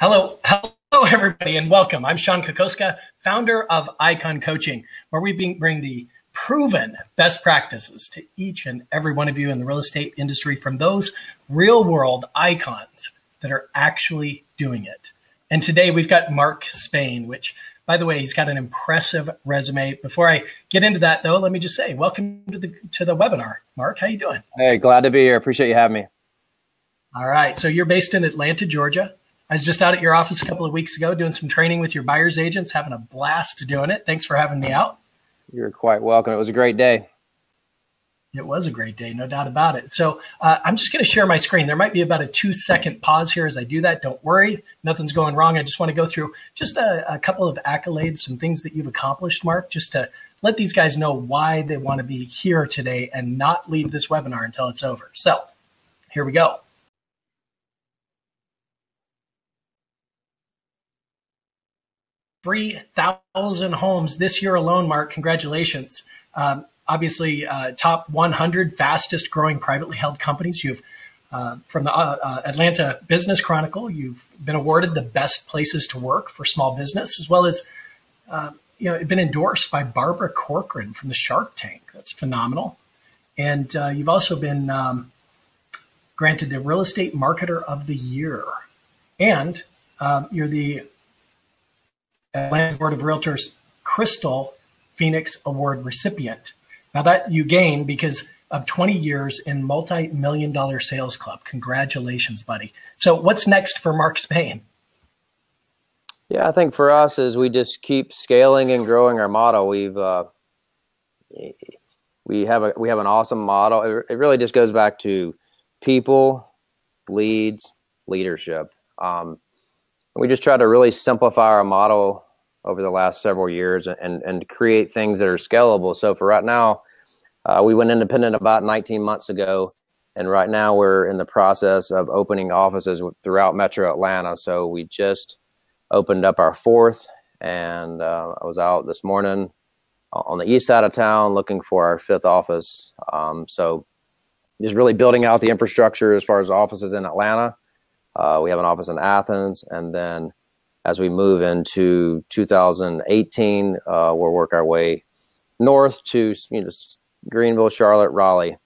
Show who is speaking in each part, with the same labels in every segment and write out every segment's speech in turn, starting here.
Speaker 1: Hello, hello, everybody, and welcome. I'm Shon Kokoszka, founder of Icon Coaching, where we bring the proven best practices to each and every one of you in the real estate industry from those real world icons that are actually doing it. And today we've got Mark Spain, which, by the way, he's got an impressive resume. Before I get into that, though, let me just say, welcome to the to the webinar, Mark. How you doing?
Speaker 2: Hey, glad to be here. Appreciate you having me.
Speaker 1: All right. So you're based in Atlanta, Georgia. I was just out at your office a couple of weeks ago doing some training with your buyer's agents, having a blast doing it. Thanks for having me out.
Speaker 2: You're quite welcome. It was a great day.
Speaker 1: It was a great day, no doubt about it. So uh, I'm just going to share my screen. There might be about a two second pause here as I do that. Don't worry, nothing's going wrong. I just want to go through just a, a couple of accolades, some things that you've accomplished, Mark, just to let these guys know why they want to be here today and not leave this webinar until it's over. So here we go. 3,000 homes this year alone, Mark. Congratulations. Um, obviously, uh, top 100 fastest growing privately held companies. You've uh, from the uh, uh, Atlanta Business Chronicle, you've been awarded the best places to work for small business, as well as uh, you know, been endorsed by Barbara Corcoran from the Shark Tank. That's phenomenal. And uh, you've also been um, granted the Real Estate Marketer of the Year, and um, you're the Atlanta Board of Realtors Crystal Phoenix Award recipient. Now that you gain because of 20 years in multi-million dollar sales club. Congratulations, buddy. So what's next for Mark Spain?
Speaker 2: Yeah, I think for us is we just keep scaling and growing our model. We've uh, we have a we have an awesome model. It, it really just goes back to people, leads, leadership. Um, we just try to really simplify our model over the last several years and, and create things that are scalable. So for right now, uh, we went independent about 19 months ago, and right now we're in the process of opening offices throughout Metro Atlanta. So we just opened up our fourth, and uh, I was out this morning on the east side of town looking for our fifth office. Um, so just really building out the infrastructure as far as offices in Atlanta. Uh, we have an office in Athens, and then as we move into 2018, uh, we'll work our way north to you know Greenville, Charlotte, Raleigh.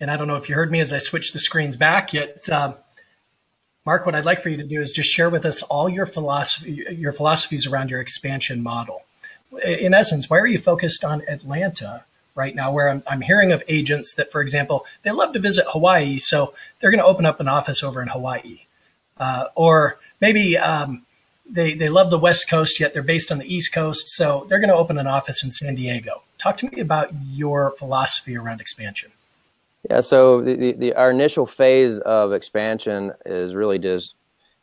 Speaker 1: And I don't know if you heard me as I switched the screens back yet. Uh, Mark, what I'd like for you to do is just share with us all your philosophy, your philosophies around your expansion model in essence, why are you focused on Atlanta right now? Where I'm, I'm hearing of agents that, for example, they love to visit Hawaii, so they're going to open up an office over in Hawaii. Uh, or maybe um, they, they love the West Coast, yet they're based on the East Coast, so they're going to open an office in San Diego. Talk to me about your philosophy around expansion.
Speaker 2: Yeah, so the, the, the, our initial phase of expansion is really just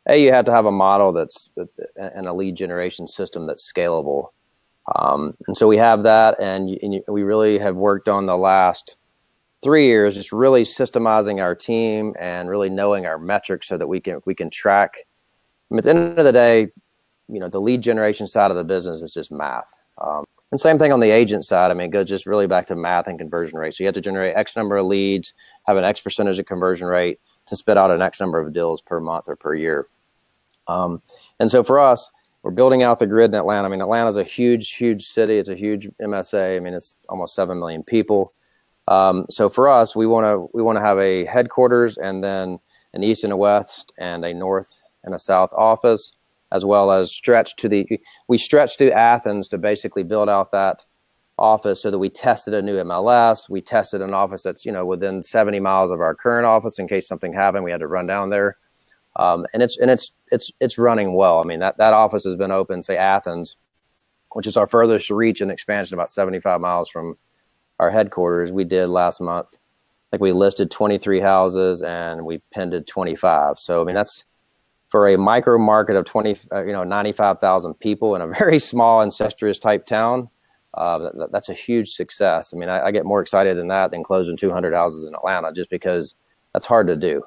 Speaker 2: a you have to have a model that's and a lead generation system that's scalable. Um, and so we have that, and, and, we really have worked on the last three years, just really systemizing our team and really knowing our metrics so that we can we can track. At the end of the day, you know, the lead generation side of the business is just math. Um, and same thing on the agent side. I mean, it goes just really back to math and conversion rate. So you have to generate X number of leads, have an X percentage of conversion rate to spit out an X number of deals per month or per year. Um, and so for us, we're building out the grid in Atlanta. I mean, Atlanta's a huge, huge city. It's a huge MSA. I mean, it's almost seven million people. Um, so for us, we want to we want to have a headquarters and then an east and a west and a north and a south office, as well as stretch to the we stretched to Athens to basically build out that office so that we tested a new MLS. We tested an office that's you know within 70 miles of our current office in case something happened. We had to run down there. Um, and it's and it's it's it's running well. I mean that that office has been open, say Athens, which is our furthest reach and expansion, about 75 miles from our headquarters. We did last month. Like we listed 23 houses and we pended 25. So I mean that's for a micro market of 20, uh, you know, 95,000 people in a very small incestuous type town. Uh, that, that's a huge success. I mean, I, I get more excited than that than closing 200 houses in Atlanta, just because that's hard to do.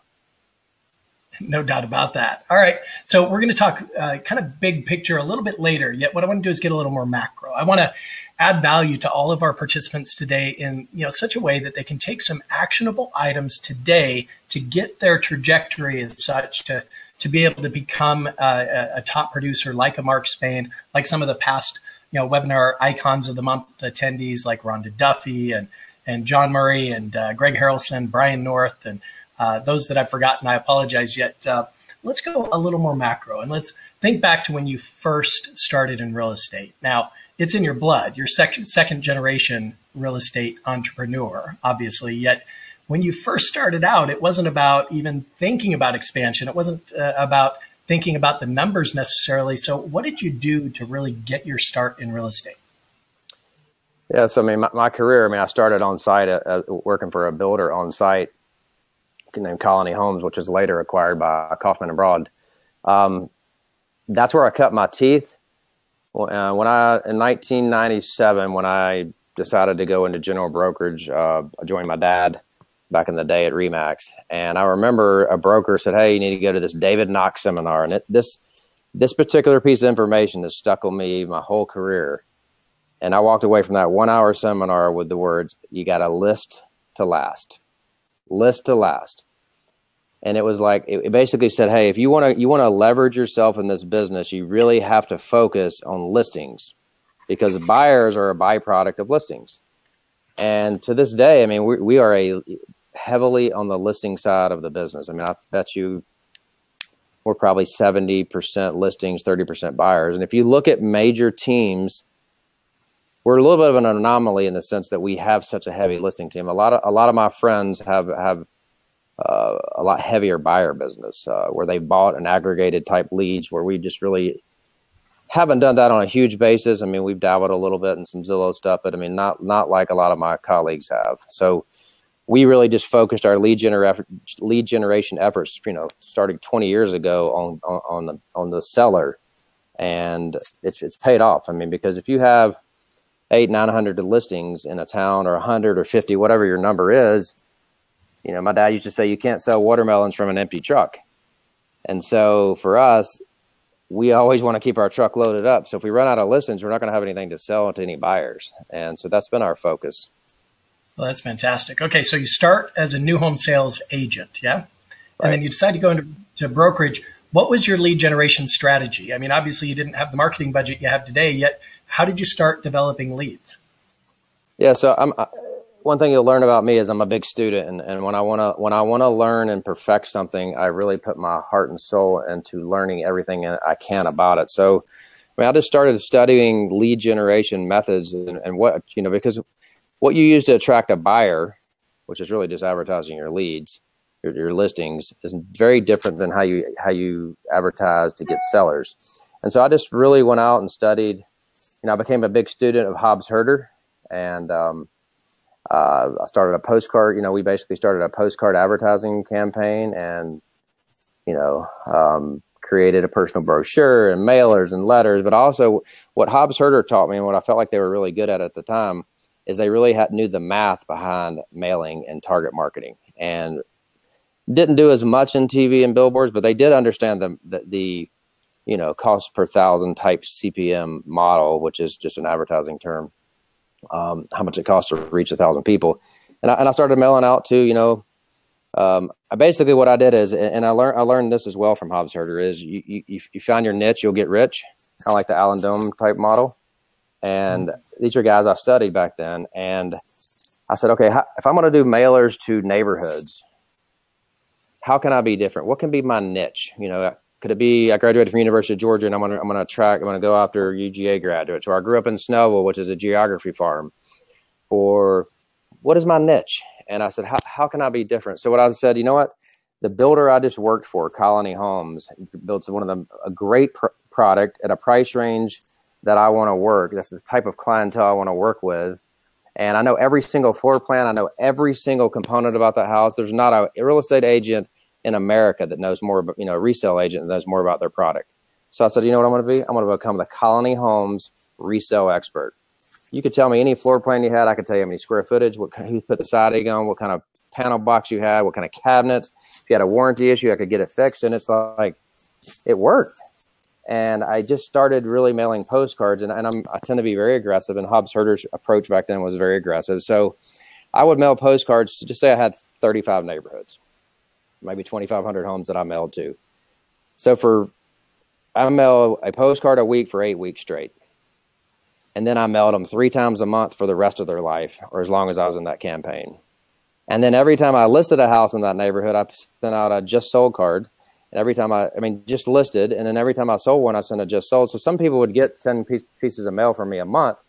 Speaker 1: No doubt about that. All right. So we're going to talk uh, kind of big picture a little bit later. Yet what I want to do is get a little more macro. I want to add value to all of our participants today in you know such a way that they can take some actionable items today to get their trajectory as such to to be able to become a, a top producer like a Mark Spain, like some of the past you know webinar icons of the month attendees like Rhonda Duffy and and John Murray and uh, Greg Harrelson, Brian North, and uh, those that I've forgotten, I apologize. Yet, uh, let's go a little more macro and let's think back to when you first started in real estate. Now, it's in your blood. You're second second generation real estate entrepreneur, obviously. Yet, when you first started out, it wasn't about even thinking about expansion. It wasn't uh, about thinking about the numbers necessarily. So, what did you do to really get your start in real estate?
Speaker 2: Yeah, so I mean, my, my career. I mean, I started on site uh, uh, working for a builder on site named Colony Homes, which was later acquired by Kaufman and Broad. Um, that's where I cut my teeth. Uh, when I in 1997, when I decided to go into general brokerage, uh, I joined my dad back in the day at Remax, and I remember a broker said, "Hey, you need to go to this David Knox seminar." And it, this this particular piece of information has stuck with me my whole career. And I walked away from that one hour seminar with the words, "You got a list to last, list to last." and it was like it basically said hey if you want to you want to leverage yourself in this business you really have to focus on listings because buyers are a byproduct of listings. And to this day i mean we, we are a heavily on the listing side of the business. I mean i bet you we're probably 70% listings 30% buyers. And if you look at major teams we're a little bit of an anomaly in the sense that we have such a heavy listing team a lot of a lot of my friends have have uh, a lot heavier buyer business uh, where they bought an aggregated type leads where we just really haven't done that on a huge basis. I mean, we've dabbled a little bit in some Zillow stuff, but I mean, not not like a lot of my colleagues have. So we really just focused our lead gener- lead generation efforts, you know, starting 20 years ago on on, on the on the seller, and it's it's paid off. I mean, because if you have eight nine hundred listings in a town or 100 or 50 whatever your number is you know, my dad used to say you can't sell watermelons from an empty truck. And so for us, we always want to keep our truck loaded up. So if we run out of listings, we're not going to have anything to sell to any buyers. And so that's been our focus.
Speaker 1: Well, that's fantastic. Okay, so you start as a new home sales agent, yeah? Right. And then you decide to go into to brokerage. What was your lead generation strategy? I mean, obviously you didn't have the marketing budget you have today, yet how did you start developing leads?
Speaker 2: Yeah, so I'm one thing you'll learn about me is I'm a big student, and, and when I want to when I want to learn and perfect something, I really put my heart and soul into learning everything I can about it. So, I mean, I just started studying lead generation methods and, and what you know because what you use to attract a buyer, which is really just advertising your leads, your, your listings, is very different than how you how you advertise to get sellers. And so I just really went out and studied. You know, I became a big student of Hobbs Herder, and um, uh, I started a postcard. You know, we basically started a postcard advertising campaign, and you know, um, created a personal brochure and mailers and letters. But also, what Hobbs Herder taught me, and what I felt like they were really good at at the time, is they really had, knew the math behind mailing and target marketing, and didn't do as much in TV and billboards, but they did understand the the, the you know cost per thousand type CPM model, which is just an advertising term um, how much it costs to reach a thousand people. And I, and I started mailing out to, you know, um, I basically what I did is, and I learned, I learned this as well from Hobbs Herder is you, you, you find your niche, you'll get rich, kind of like the Allen Domb type model. And these are guys I studied back then. And I said, okay, how, if I'm going to do mailers to neighborhoods, how can I be different? What can be my niche? You know, could it be I graduated from University of Georgia and I'm gonna I'm gonna track I'm gonna go after UGA graduates, or I grew up in Snellville, which is a geography farm, or what is my niche? And I said, how how can I be different? So what I said, you know what, the builder I just worked for, Colony Homes, builds one of them a great pr- product at a price range that I want to work. That's the type of clientele I want to work with. And I know every single floor plan. I know every single component about that house. There's not a real estate agent in America that knows more about, you know, a resale agent that knows more about their product. So I said, you know what I'm going to be? I'm going to become the Colony Homes resale expert. You could tell me any floor plan you had. I could tell you how many square footage, what who put the siding on, what kind of panel box you had, what kind of cabinets. If you had a warranty issue, I could get it fixed. And it's like, it worked. and I just started really mailing postcards. And, and I'm i tend to be very aggressive, and Hobbs Herder's approach back then was very aggressive. So I would mail postcards to just say I had 35 neighborhoods, maybe 2,500 homes that I mailed to. So for I mail a postcard a week for eight weeks straight. And then I mailed them three times a month for the rest of their life, or as long as I was in that campaign. And then every time I listed a house in that neighborhood, I sent out a just sold card and every time I, I mean, just listed, and then every time I sold one, I sent a just sold. So some people would get 10 piece, pieces of mail from me a month.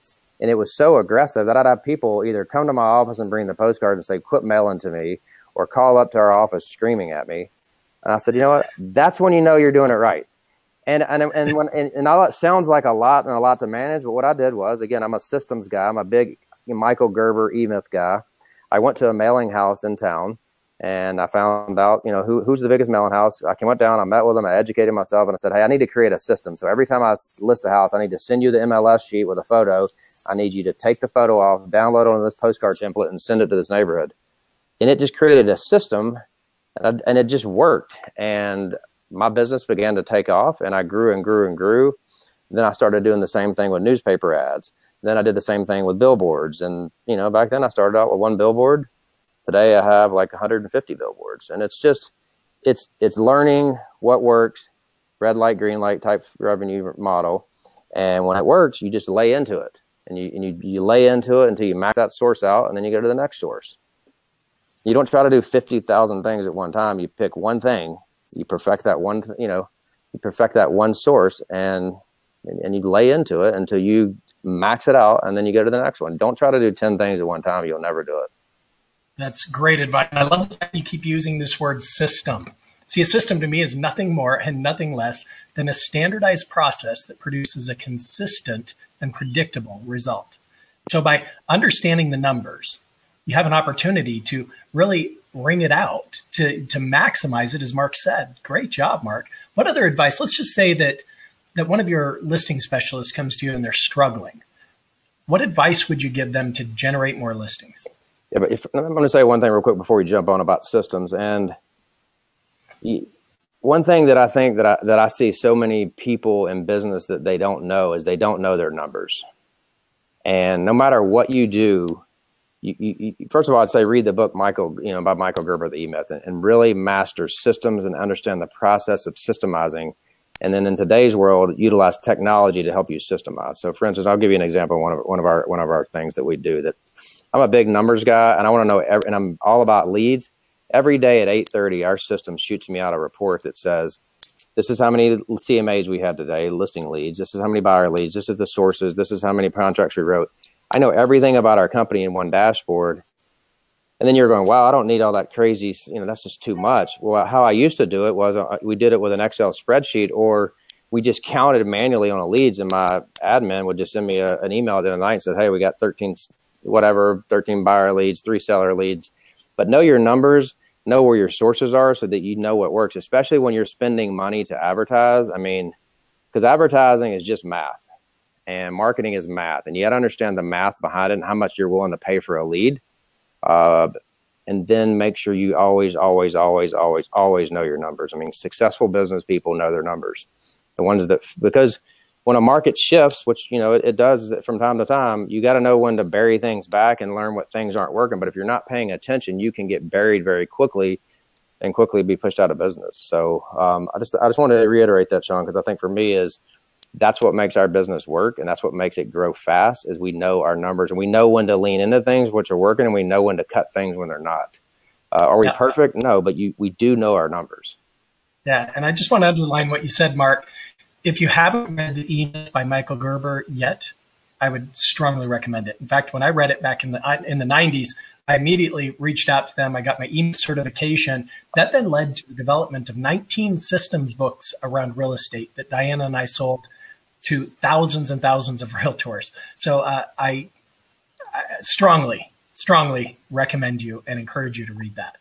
Speaker 2: And it was so aggressive that I'd have people either come to my office and bring the postcard and say, quit mailing to me, or call up to our office screaming at me. And I said, you know what? That's when you know you're doing it right. And and and when and, and all that sounds like a lot and a lot to manage, but what I did was again, I'm a systems guy. I'm a big Michael Gerber E-Myth guy. I went to a mailing house in town and I found out, you know, who, who's the biggest mailing house. I went down, I met with them, I educated myself, and I said, hey, I need to create a system. So every time I list a house, I need to send you the MLS sheet with a photo. I need you to take the photo off, download it on this postcard template, and send it to this neighborhood. And it just created a system, and, it just worked. And my business began to take off, and I grew and grew and grew. Then I started doing the same thing with newspaper ads. Then I did the same thing with billboards. And, you know, back then I started out with one billboard Today I have like 150 billboards, and it's just it's it's learning what works, red light, green light type revenue model, and when it works, you just lay into it, and you and you, you lay into it until you max that source out, and then you go to the next source. You don't try to do 50,000 things at one time. You pick one thing, you perfect that one, you know, you perfect that one source, and and you lay into it until you max it out, and then you go to the next one. Don't try to do 10 things at one time. You'll never do it.
Speaker 1: That's great advice. I love the fact you keep using this word system. See, a system to me is nothing more and nothing less than a standardized process that produces a consistent and predictable result. So, by understanding the numbers, you have an opportunity to really wring it out, to, to maximize it, as Mark said. Great job, Mark. What other advice? Let's just say that, that one of your listing specialists comes to you and they're struggling. What advice would you give them to generate more listings?
Speaker 2: Yeah, but if, I'm going to say one thing real quick before we jump on about systems. And one thing that I think that I, that I see so many people in business that they don't know is they don't know their numbers. And no matter what you do, you, you, you, first of all, I'd say read the book Michael, you know, by Michael Gerber, the E-Myth, and, and really master systems and understand the process of systemizing. And then in today's world, utilize technology to help you systemize. So, for instance, I'll give you an example. Of one of one of our one of our things that we do that I'm a big numbers guy, and I want to know, every, and I'm all about leads. Every day at 8:30, our system shoots me out a report that says, "This is how many CMAs we had today, listing leads. This is how many buyer leads. This is the sources. This is how many contracts we wrote." I know everything about our company in one dashboard. And then you're going, wow, I don't need all that crazy, you know, that's just too much. Well, how I used to do it was uh, we did it with an Excel spreadsheet or we just counted manually on the leads and my admin would just send me a, an email the night and said, hey, we got 13 whatever, 13 buyer leads, three seller leads. But know your numbers, know where your sources are so that you know what works, especially when you're spending money to advertise. I mean, because advertising is just math and marketing is math. And you got to understand the math behind it and how much you're willing to pay for a lead. Uh, and then make sure you always, always, always, always, always know your numbers. I mean, successful business people know their numbers. The ones that, because – when a market shifts, which you know it, it does from time to time, you got to know when to bury things back and learn what things aren't working. But if you're not paying attention, you can get buried very quickly and quickly be pushed out of business. So um, I just I just wanted to reiterate that, Shon, because I think for me is that's what makes our business work and that's what makes it grow fast is we know our numbers and we know when to lean into things which are working and we know when to cut things when they're not. Uh, are we yeah. perfect? No, but you we do know our numbers.
Speaker 1: Yeah, and I just want to underline what you said, Mark if you haven't read the E-Myth by Michael Gerber yet, I would strongly recommend it. In fact, when I read it back in the in the 90s, I immediately reached out to them. I got my E-Myth certification. That then led to the development of 19 systems books around real estate that Diana and I sold to thousands and thousands of realtors. So uh, I, I strongly, strongly recommend you and encourage you to read that.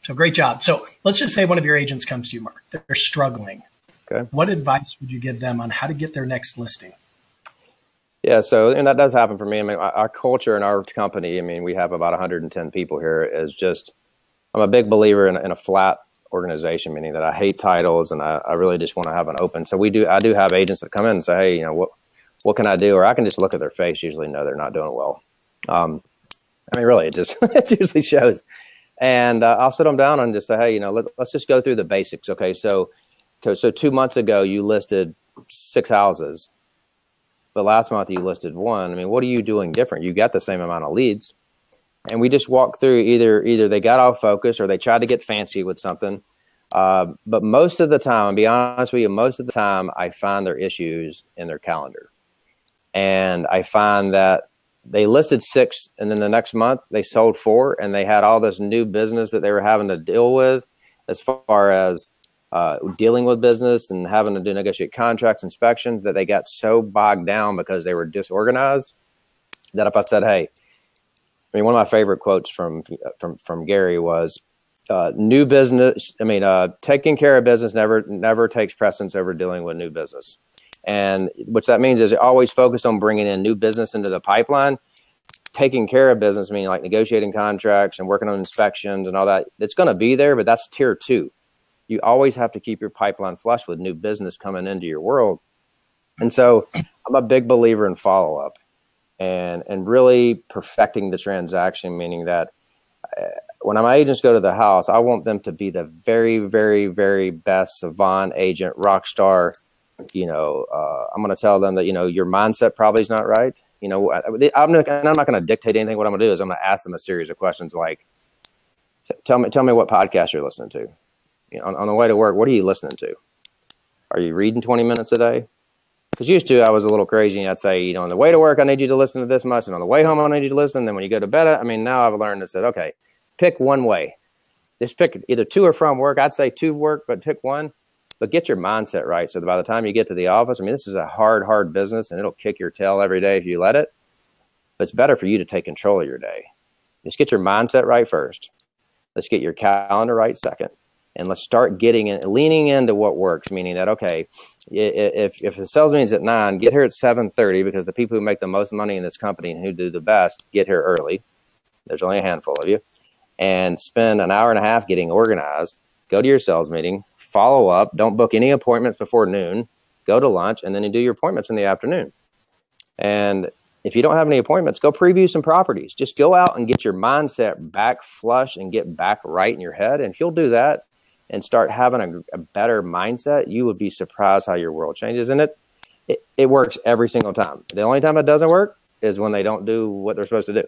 Speaker 1: So great job. So let's just say one of your agents comes to you, Mark. They're struggling. Okay. What advice would you give them on how to get their next listing?
Speaker 2: Yeah, so and that does happen for me. I mean, our culture in our company. I mean, we have about 110 people here. Is just I'm a big believer in, in a flat organization, meaning that I hate titles and I, I really just want to have an open. So we do, I do have agents that come in and say, Hey, you know, what, what can I do? Or I can just look at their face, usually know they're not doing well. Um, I mean, really, it just, it usually shows. And uh, I'll sit them down and just say, Hey, you know, let, let's just go through the basics. Okay. So, so two months ago, you listed six houses, but last month you listed one. I mean, what are you doing different? You got the same amount of leads and we just walked through either either they got off focus or they tried to get fancy with something. Uh, but most of the time, be honest with you, most of the time I find their issues in their calendar, and I find that they listed six, and then the next month they sold four, and they had all this new business that they were having to deal with, as far as uh, dealing with business and having to do negotiate contracts, inspections, that they got so bogged down because they were disorganized that if I said, "Hey," I mean, one of my favorite quotes from from from Gary was, uh, "New business. I mean, uh, taking care of business never never takes precedence over dealing with new business." And which that means is always focus on bringing in new business into the pipeline. Taking care of business, meaning like negotiating contracts and working on inspections and all that. It's going to be there, but that's tier two. You always have to keep your pipeline flush with new business coming into your world. And so, I'm a big believer in follow up and and really perfecting the transaction, meaning that uh, when my agents go to the house, I want them to be the very, very, very best savant agent, rock star. You know, uh, I'm going to tell them that you know your mindset probably is not right. You know, I'm not, I'm not going to dictate anything. What I'm going to do is I'm going to ask them a series of questions like, "Tell me, tell me what podcast you're listening to. You know, on, on the way to work, what are you listening to? Are you reading 20 minutes a day? Because used to, I was a little crazy. And I'd say, you know, on the way to work, I need you to listen to this much, and on the way home, I need you to listen. Then when you go to bed, I mean, now I've learned to say, okay, pick one way. Just pick either to or from work. I'd say to work, but pick one. But get your mindset right. So by the time you get to the office, I mean, this is a hard, hard business, and it'll kick your tail every day if you let it. But it's better for you to take control of your day. Just get your mindset right first. Let's get your calendar right second and let's start getting in, leaning into what works. Meaning that okay, if if the sales meeting's at nine, get here at seven thirty because the people who make the most money in this company and who do the best get here early. There's only a handful of you, and spend an hour and a half getting organized. Go to your sales meeting, follow up. Don't book any appointments before noon. Go to lunch, and then you do your appointments in the afternoon. And if you don't have any appointments, go preview some properties. Just go out and get your mindset back flush and get back right in your head. And if you'll do that, and start having a, a, better mindset, you would be surprised how your world changes. And it, it, it works every single time. The only time it doesn't work is when they don't do what they're supposed to do.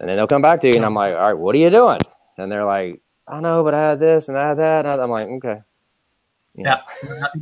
Speaker 2: And then they'll come back to you, and I'm like, all right, what are you doing? And they're like, I know, but I had this and I had that. I'm like, okay.
Speaker 1: Yeah.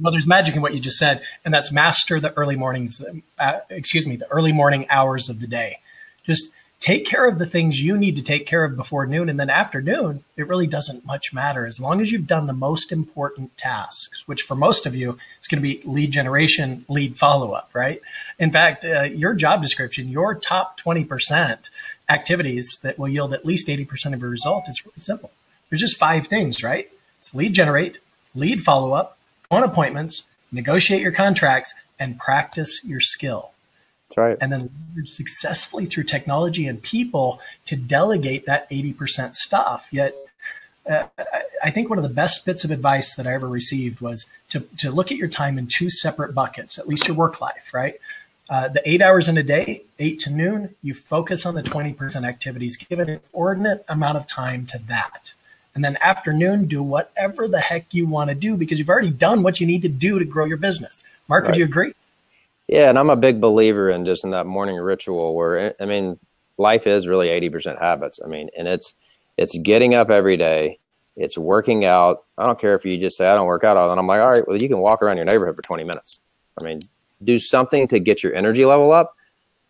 Speaker 1: Well, there's magic in what you just said, and that's master the early mornings. Uh, excuse me, the early morning hours of the day. Just take care of the things you need to take care of before noon and then after noon, it really doesn't much matter as long as you've done the most important tasks which for most of you it's going to be lead generation lead follow-up right? In fact uh, your job description your top 20% activities that will yield at least 80% of your result is really simple. There's just five things right? It's lead generate lead follow-up on appointments negotiate your contracts and practice your skill
Speaker 2: that's right.
Speaker 1: And then leverage successfully through technology and people to delegate that 80% stuff. Yet, uh, I think one of the best bits of advice that I ever received was to, to look at your time in two separate buckets, at least your work life, right? Uh, the eight hours in a day, eight to noon, you focus on the 20% activities, give an inordinate amount of time to that. And then afternoon, do whatever the heck you want to do because you've already done what you need to do to grow your business. Mark, right. would you agree?
Speaker 2: Yeah, and I'm a big believer in just in that morning ritual where eh, I mean, life is really 80% habits. I mean, and it's it's getting up every day, it's working out. I don't care if you just say I don't work out and I'm like, all right, well, you can walk around your neighborhood for 20 minutes. I mean, do something to get your energy level up.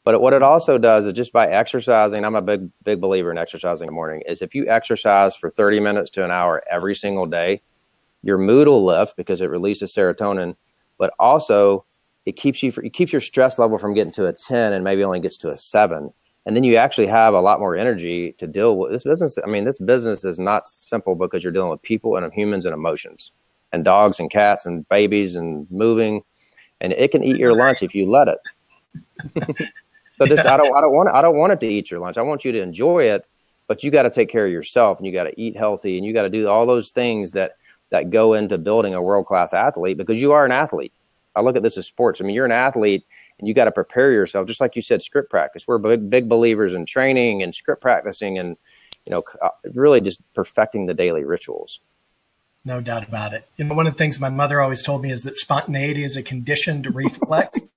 Speaker 2: But what it also does is just by exercising, I'm a big big believer in exercising in the morning. Is if you exercise for 30 minutes to an hour every single day, your mood will lift because it releases serotonin, but also it keeps you it keeps your stress level from getting to a 10 and maybe only gets to a 7 and then you actually have a lot more energy to deal with this business i mean this business is not simple because you're dealing with people and humans and emotions and dogs and cats and babies and moving. And it can eat your lunch if you let it. So just i don't i don't want i don't want it to eat your lunch. I want you to enjoy it but you got to take care of yourself and you got to eat healthy and you got to do all those things that that go into building a world class athlete because you are an athlete. I look at this as sports. I mean, you're an athlete and you got to prepare yourself, just like you said, script practice. We're big, big believers in training and script practicing and, you know, uh, really just perfecting the daily rituals.
Speaker 1: No doubt about it. You know, one of the things my mother always told me is that spontaneity is a condition to reflect.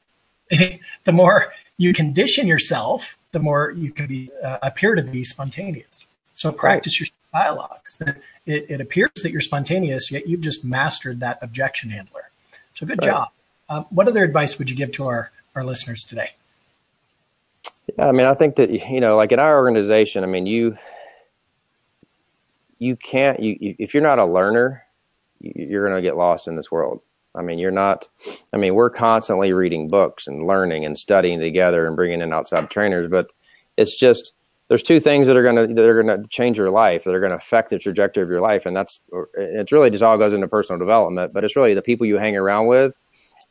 Speaker 1: the more you condition yourself, the more you can be uh, appear to be spontaneous. So practice right. your dialogues. That it, it, appears that you're spontaneous, yet you've just mastered that objection handler. So good right. job. Um, what other advice would you give to our our listeners today?
Speaker 2: Yeah, I mean, I think that you know, like in our organization, I mean, you you can't you, you if you're not a learner, you're going to get lost in this world. I mean, you're not. I mean, we're constantly reading books and learning and studying together and bringing in outside trainers, but it's just there's two things that are going to that are going to change your life that are going to affect the trajectory of your life, and that's it's really just all goes into personal development, but it's really the people you hang around with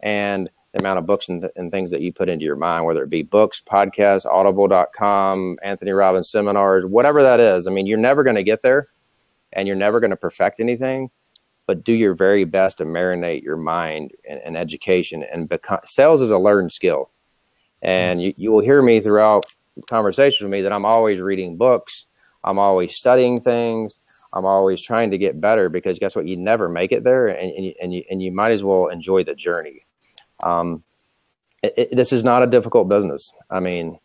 Speaker 2: and the amount of books and, th- and things that you put into your mind, whether it be books, podcasts, audible.com, Anthony Robbins seminars, whatever that is. I mean, you're never going to get there and you're never going to perfect anything, but do your very best to marinate your mind and, education. And become, sales is a learned skill. And you, you will hear me throughout conversations with me that I'm always reading books, I'm always studying things. I'm always trying to get better because guess what? You never make it there, and, and, you, and, you, and you might as well enjoy the journey. Um, it, it, this is not a difficult business. I mean,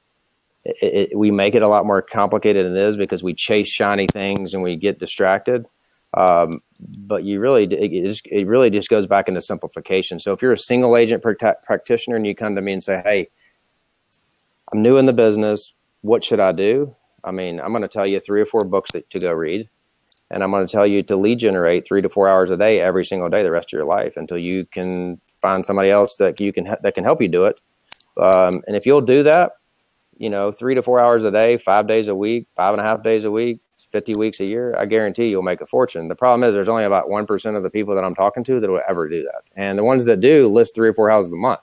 Speaker 2: it, we make it a lot more complicated than it is because we chase shiny things and we get distracted. Um, but you really, it, just, it really just goes back into simplification. So if you're a single agent practitioner and you come to me and say, "Hey, I'm new in the business. What should I do?" I mean, I'm going to tell you three or four books that, to go read, and I'm going to tell you to lead generate three to four hours a day every single day the rest of your life until you can find somebody else that you can that can help you do it. Um, and if you'll do that, you know, three to four hours a day, five days a week, five and a half days a week, 50 weeks a year, I guarantee you'll make a fortune. The problem is there's only about 1% of the people that I'm talking to that will ever do that. And the ones that do list three or four houses a month.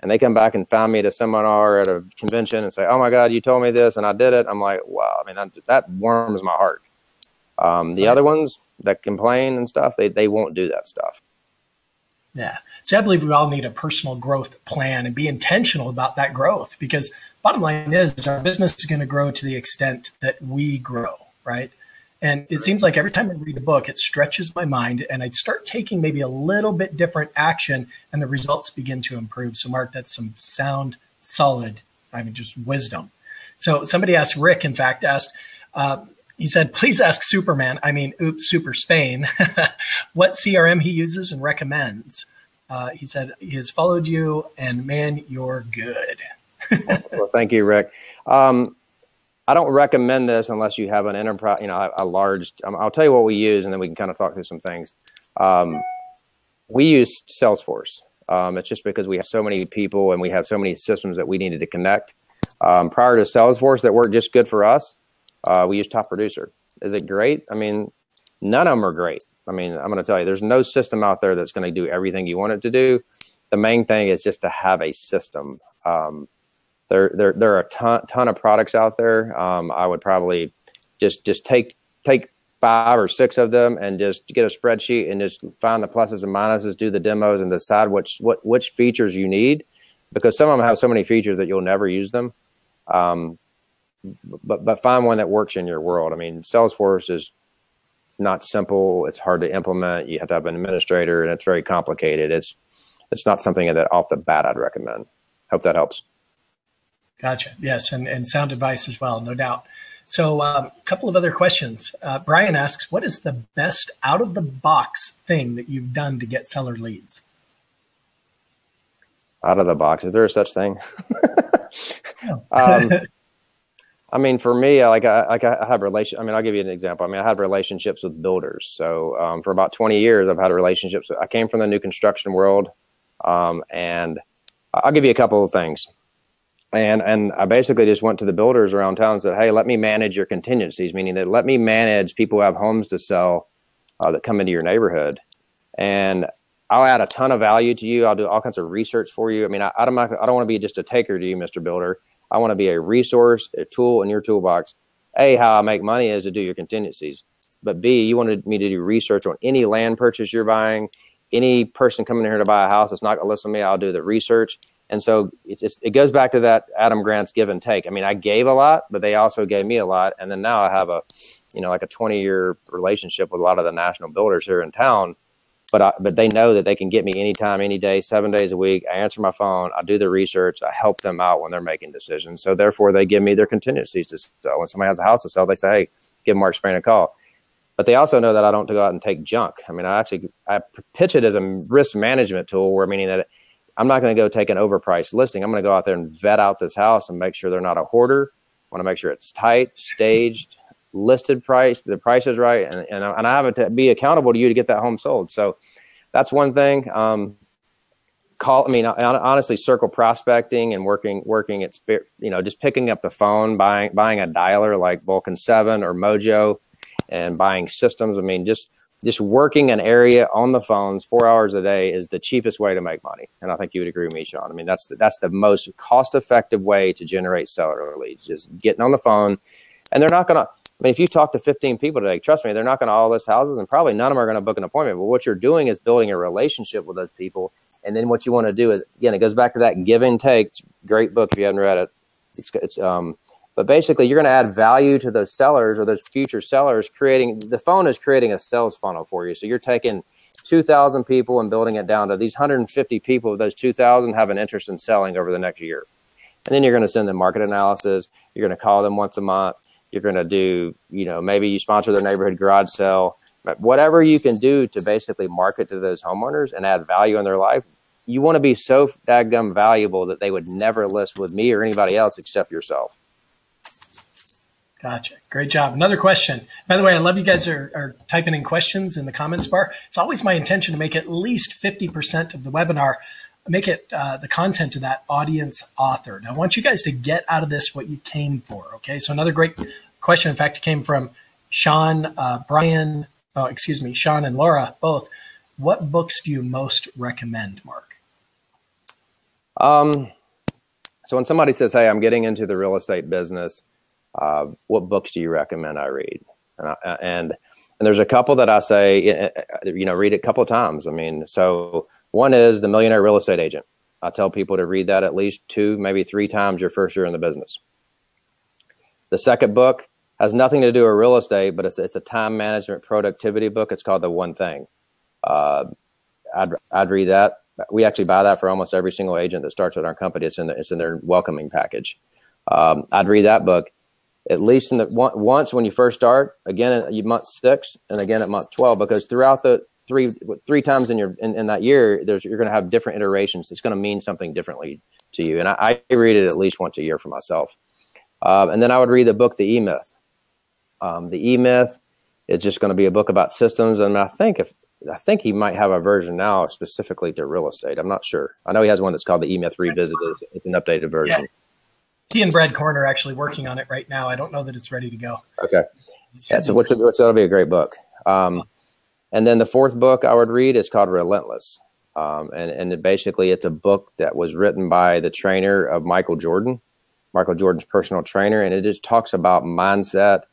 Speaker 2: And they come back and find me at a seminar at a convention and say, Oh my God, you told me this and I did it. I'm like, wow. I mean, that, that warms my heart. Um, the other ones that complain and stuff, they, they won't do that stuff.
Speaker 1: Yeah. So I believe we all need a personal growth plan and be intentional about that growth because bottom line is, is our business is going to grow to the extent that we grow, right? And it seems like every time I read a book, it stretches my mind and I start taking maybe a little bit different action and the results begin to improve. So Mark, that's some sound, solid, I mean, just wisdom. So somebody asked, Rick, in fact, asked, uh, he said, please ask Superman, I mean, oops, Super Spain, what CRM he uses and recommends. Uh, he said, he has followed you and man, you're good.
Speaker 2: well, thank you, Rick. Um, I don't recommend this unless you have an enterprise, you know, a, a large, um, I'll tell you what we use and then we can kind of talk through some things. Um, we use Salesforce. Um, it's just because we have so many people and we have so many systems that we needed to connect. Um, prior to Salesforce that worked just good for us, uh, we use Top Producer. Is it great? I mean, none of them are great. I mean, I'm going to tell you, there's no system out there that's going to do everything you want it to do. The main thing is just to have a system. Um, there, there, there are a ton, ton of products out there. Um, I would probably just just take take five or six of them and just get a spreadsheet and just find the pluses and minuses, do the demos, and decide which what which features you need, because some of them have so many features that you'll never use them. Um, but but find one that works in your world. I mean, Salesforce is not simple. It's hard to implement. You have to have an administrator, and it's very complicated. It's it's not something that off the bat I'd recommend. Hope that helps.
Speaker 1: Gotcha. Yes, and and sound advice as well, no doubt. So, a um, couple of other questions. Uh, Brian asks, "What is the best out of the box thing that you've done to get seller leads?"
Speaker 2: Out of the box, is there a such thing? um, I mean, for me, like I, like I have relation. I mean, I'll give you an example. I mean, I had relationships with builders. So um, for about 20 years, I've had relationships. I came from the new construction world, um, and I'll give you a couple of things. And and I basically just went to the builders around town and said, "Hey, let me manage your contingencies," meaning that let me manage people who have homes to sell uh, that come into your neighborhood, and I'll add a ton of value to you. I'll do all kinds of research for you. I mean, I, I don't I don't want to be just a taker to you, Mr. Builder. I want to be a resource, a tool in your toolbox. A how I make money is to do your contingencies, but b you wanted me to do research on any land purchase you're buying, any person coming here to buy a house that's not going to listen to me. I'll do the research, and so it's, it's, it goes back to that Adam Grant's give and take. I mean, I gave a lot, but they also gave me a lot, and then now I have a you know like a 20 year relationship with a lot of the national builders here in town but I, but they know that they can get me anytime, any day, seven days a week. I answer my phone. I do the research. I help them out when they're making decisions. So therefore, they give me their contingencies to sell. When somebody has a house to sell, they say, "Hey, give Mark Spain a call." But they also know that I don't go out and take junk. I mean, I actually I pitch it as a risk management tool, where meaning that I'm not going to go take an overpriced listing. I'm going to go out there and vet out this house and make sure they're not a hoarder. I want to make sure it's tight, staged, listed price, the price is right, and, and, and I have to be accountable to you to get that home sold. So that's one thing. Um, call, I mean, honestly, circle prospecting and working, working at, you know, just picking up the phone, buying, buying a dialer like Vulcan 7 or Mojo and buying systems. I mean, just, just working an area on the phones four hours a day is the cheapest way to make money. And I think you would agree with me, Shon. I mean, that's the, that's the most cost effective way to generate seller leads, just getting on the phone. And they're not going to, I mean, if you talk to 15 people today, trust me, they're not going to all list houses and probably none of them are going to book an appointment. But what you're doing is building a relationship with those people. And then what you want to do is, again, it goes back to that give and take. Great book if you haven't read it. It's, it's, um, but basically, you're going to add value to those sellers or those future sellers, creating the phone is creating a sales funnel for you. So you're taking 2,000 people and building it down to these 150 people those 2,000 have an interest in selling over the next year. And then you're going to send them market analysis. You're going to call them once a month you're going to do, you know, maybe you sponsor their neighborhood garage sale, whatever you can do to basically market to those homeowners and add value in their life. You want to be so daggum valuable that they would never list with me or anybody else except yourself.
Speaker 1: Gotcha. Great job. Another question. By the way, I love you guys are, are typing in questions in the comments bar. It's always my intention to make at least 50% of the webinar make it uh, the content of that audience authored. I want you guys to get out of this what you came for. Okay. So another great question, in fact, came from Sean, uh, Brian, oh, excuse me, Sean and Laura both. What books do you most recommend, Mark?
Speaker 2: Um, so when somebody says, "Hey, I'm getting into the real estate business," uh, what books do you recommend I read? And, I, and and there's a couple that I say, you know, read it a couple times. I mean, so one is The Millionaire Real Estate Agent. I tell people to read that at least two, maybe three times your first year in the business. The second book has nothing to do with real estate, but it's, it's a time management productivity book. It's called The One Thing. Uh, I'd, I'd read that. We actually buy that for almost every single agent that starts with our company. It's in, the, it's in their welcoming package. Um, I'd read that book at least in the once when you first start, again at month six, and again at month twelve, because throughout the three three times in your in, in that year, you're going to have different iterations. It's going to mean something differently to you. And I, I read it at least once a year for myself. Um, and then I would read the book, The E Myth. Um, the E Myth is just going to be a book about systems, and I think if I think he might have a version now specifically to real estate. I'm not sure. I know he has one that's called the E Myth Revisited. It's an updated version. Yeah.
Speaker 1: He and Brad Korn are actually working on it right now. I don't know that it's ready to go.
Speaker 2: Okay. Yeah, so what's, that'll be a great book. Um, and then the fourth book I would read is called Relentless. Um, and, and basically, it's a book that was written by the trainer of Michael Jordan, Michael Jordan's personal trainer. And it just talks about mindset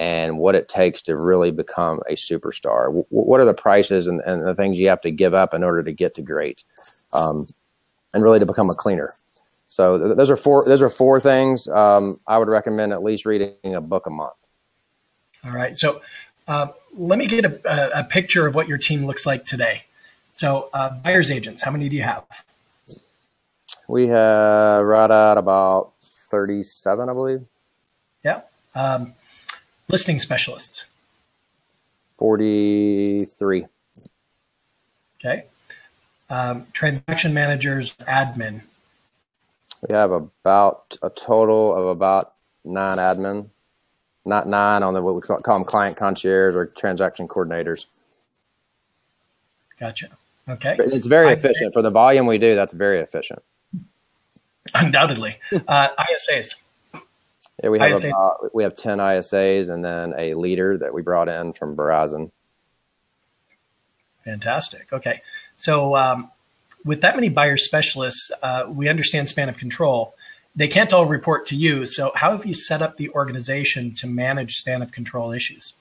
Speaker 2: and what it takes to really become a superstar. W- what are the prices and, and, the things you have to give up in order to get to great um, and really to become a cleaner? So th- those are four. Those are four things um, I would recommend at least reading a book a month.
Speaker 1: All right. So uh, let me get a, a, picture of what your team looks like today. So, uh, buyers agents, how many do you have?
Speaker 2: We have right at about 37, I believe.
Speaker 1: Yeah. Um, listing specialists?
Speaker 2: 43.
Speaker 1: Okay. Um, transaction managers, admin?
Speaker 2: We have about a total of about nine admin not nine on the what we call, call them client concierge or transaction coordinators.
Speaker 1: Gotcha. Okay.
Speaker 2: It's very efficient for the volume we do. That's very efficient.
Speaker 1: Undoubtedly, uh, ISAs.
Speaker 2: Yeah, we have ISAs. About, we have ten ISAs and then a leader that we brought in from Verizon.
Speaker 1: Fantastic. Okay, so um, with that many buyer specialists, uh, we understand span of control. they can't all report to you. So, how have you set up the organization to manage span of control issues?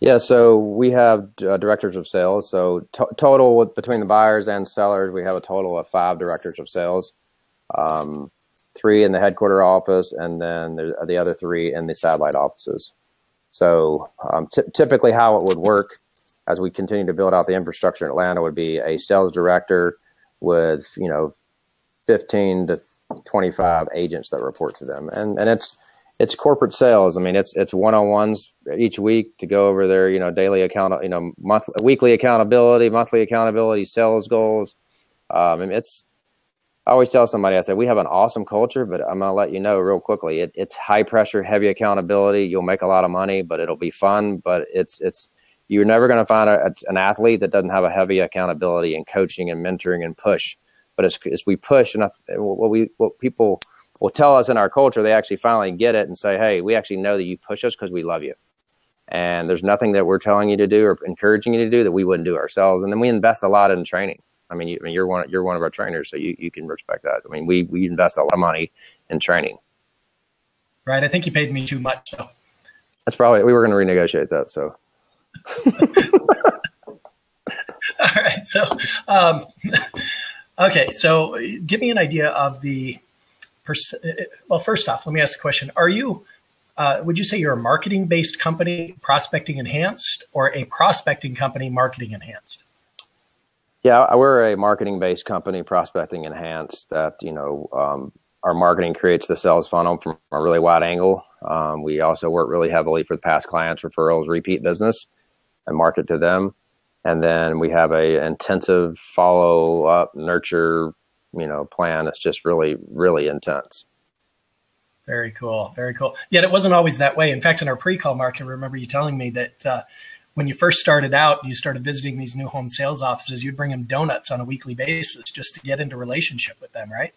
Speaker 2: Yeah, so we have uh, directors of sales. So total with, between the buyers and sellers, we have a total of five directors of sales, um, three in the headquarter office, and then the the other three in the satellite offices. So um, typically, how it would work as we continue to build out the infrastructure in Atlanta would be a sales director with you know 15 to 25 agents that report to them, and and it's it's corporate sales. I mean, it's it's one on ones each week to go over their you know daily account, you know monthly, weekly accountability, monthly accountability, sales goals. Um, it's I always tell somebody I said, we have an awesome culture, but I'm gonna let you know real quickly. It, it's high pressure, heavy accountability. You'll make a lot of money, but it'll be fun. But it's it's you're never going to find a, an athlete that doesn't have a heavy accountability and coaching and mentoring and push. But as, as we push, and I, what we what people will tell us in our culture, they actually finally get it and say, "Hey, we actually know that you push us because we love you." And there's nothing that we're telling you to do or encouraging you to do that we wouldn't do ourselves. And then we invest a lot in training. I mean, you, I mean, you're one you're one of our trainers, so you, you can respect that. I mean, we we invest a lot of money in training.
Speaker 1: Right. I think you paid me too much. So.
Speaker 2: That's probably we were going to renegotiate that. So.
Speaker 1: All right. So, um, okay. So, give me an idea of the. Pers- well, first off, let me ask the question: Are you? Uh, would you say you're a marketing based company, prospecting enhanced, or a prospecting company, marketing enhanced?
Speaker 2: Yeah, we're a marketing based company, prospecting enhanced. That you know, um, our marketing creates the sales funnel from a really wide angle. Um, we also work really heavily for past clients, referrals, repeat business, and market to them. And then we have a intensive follow up, nurture, you know, plan. It's just really, really intense.
Speaker 1: Very cool. Very cool. Yet it wasn't always that way. In fact, in our pre-call, Mark, I remember you telling me that uh, when you first started out, you started visiting these new home sales offices, you'd bring them donuts on a weekly basis just to get into relationship with them, right?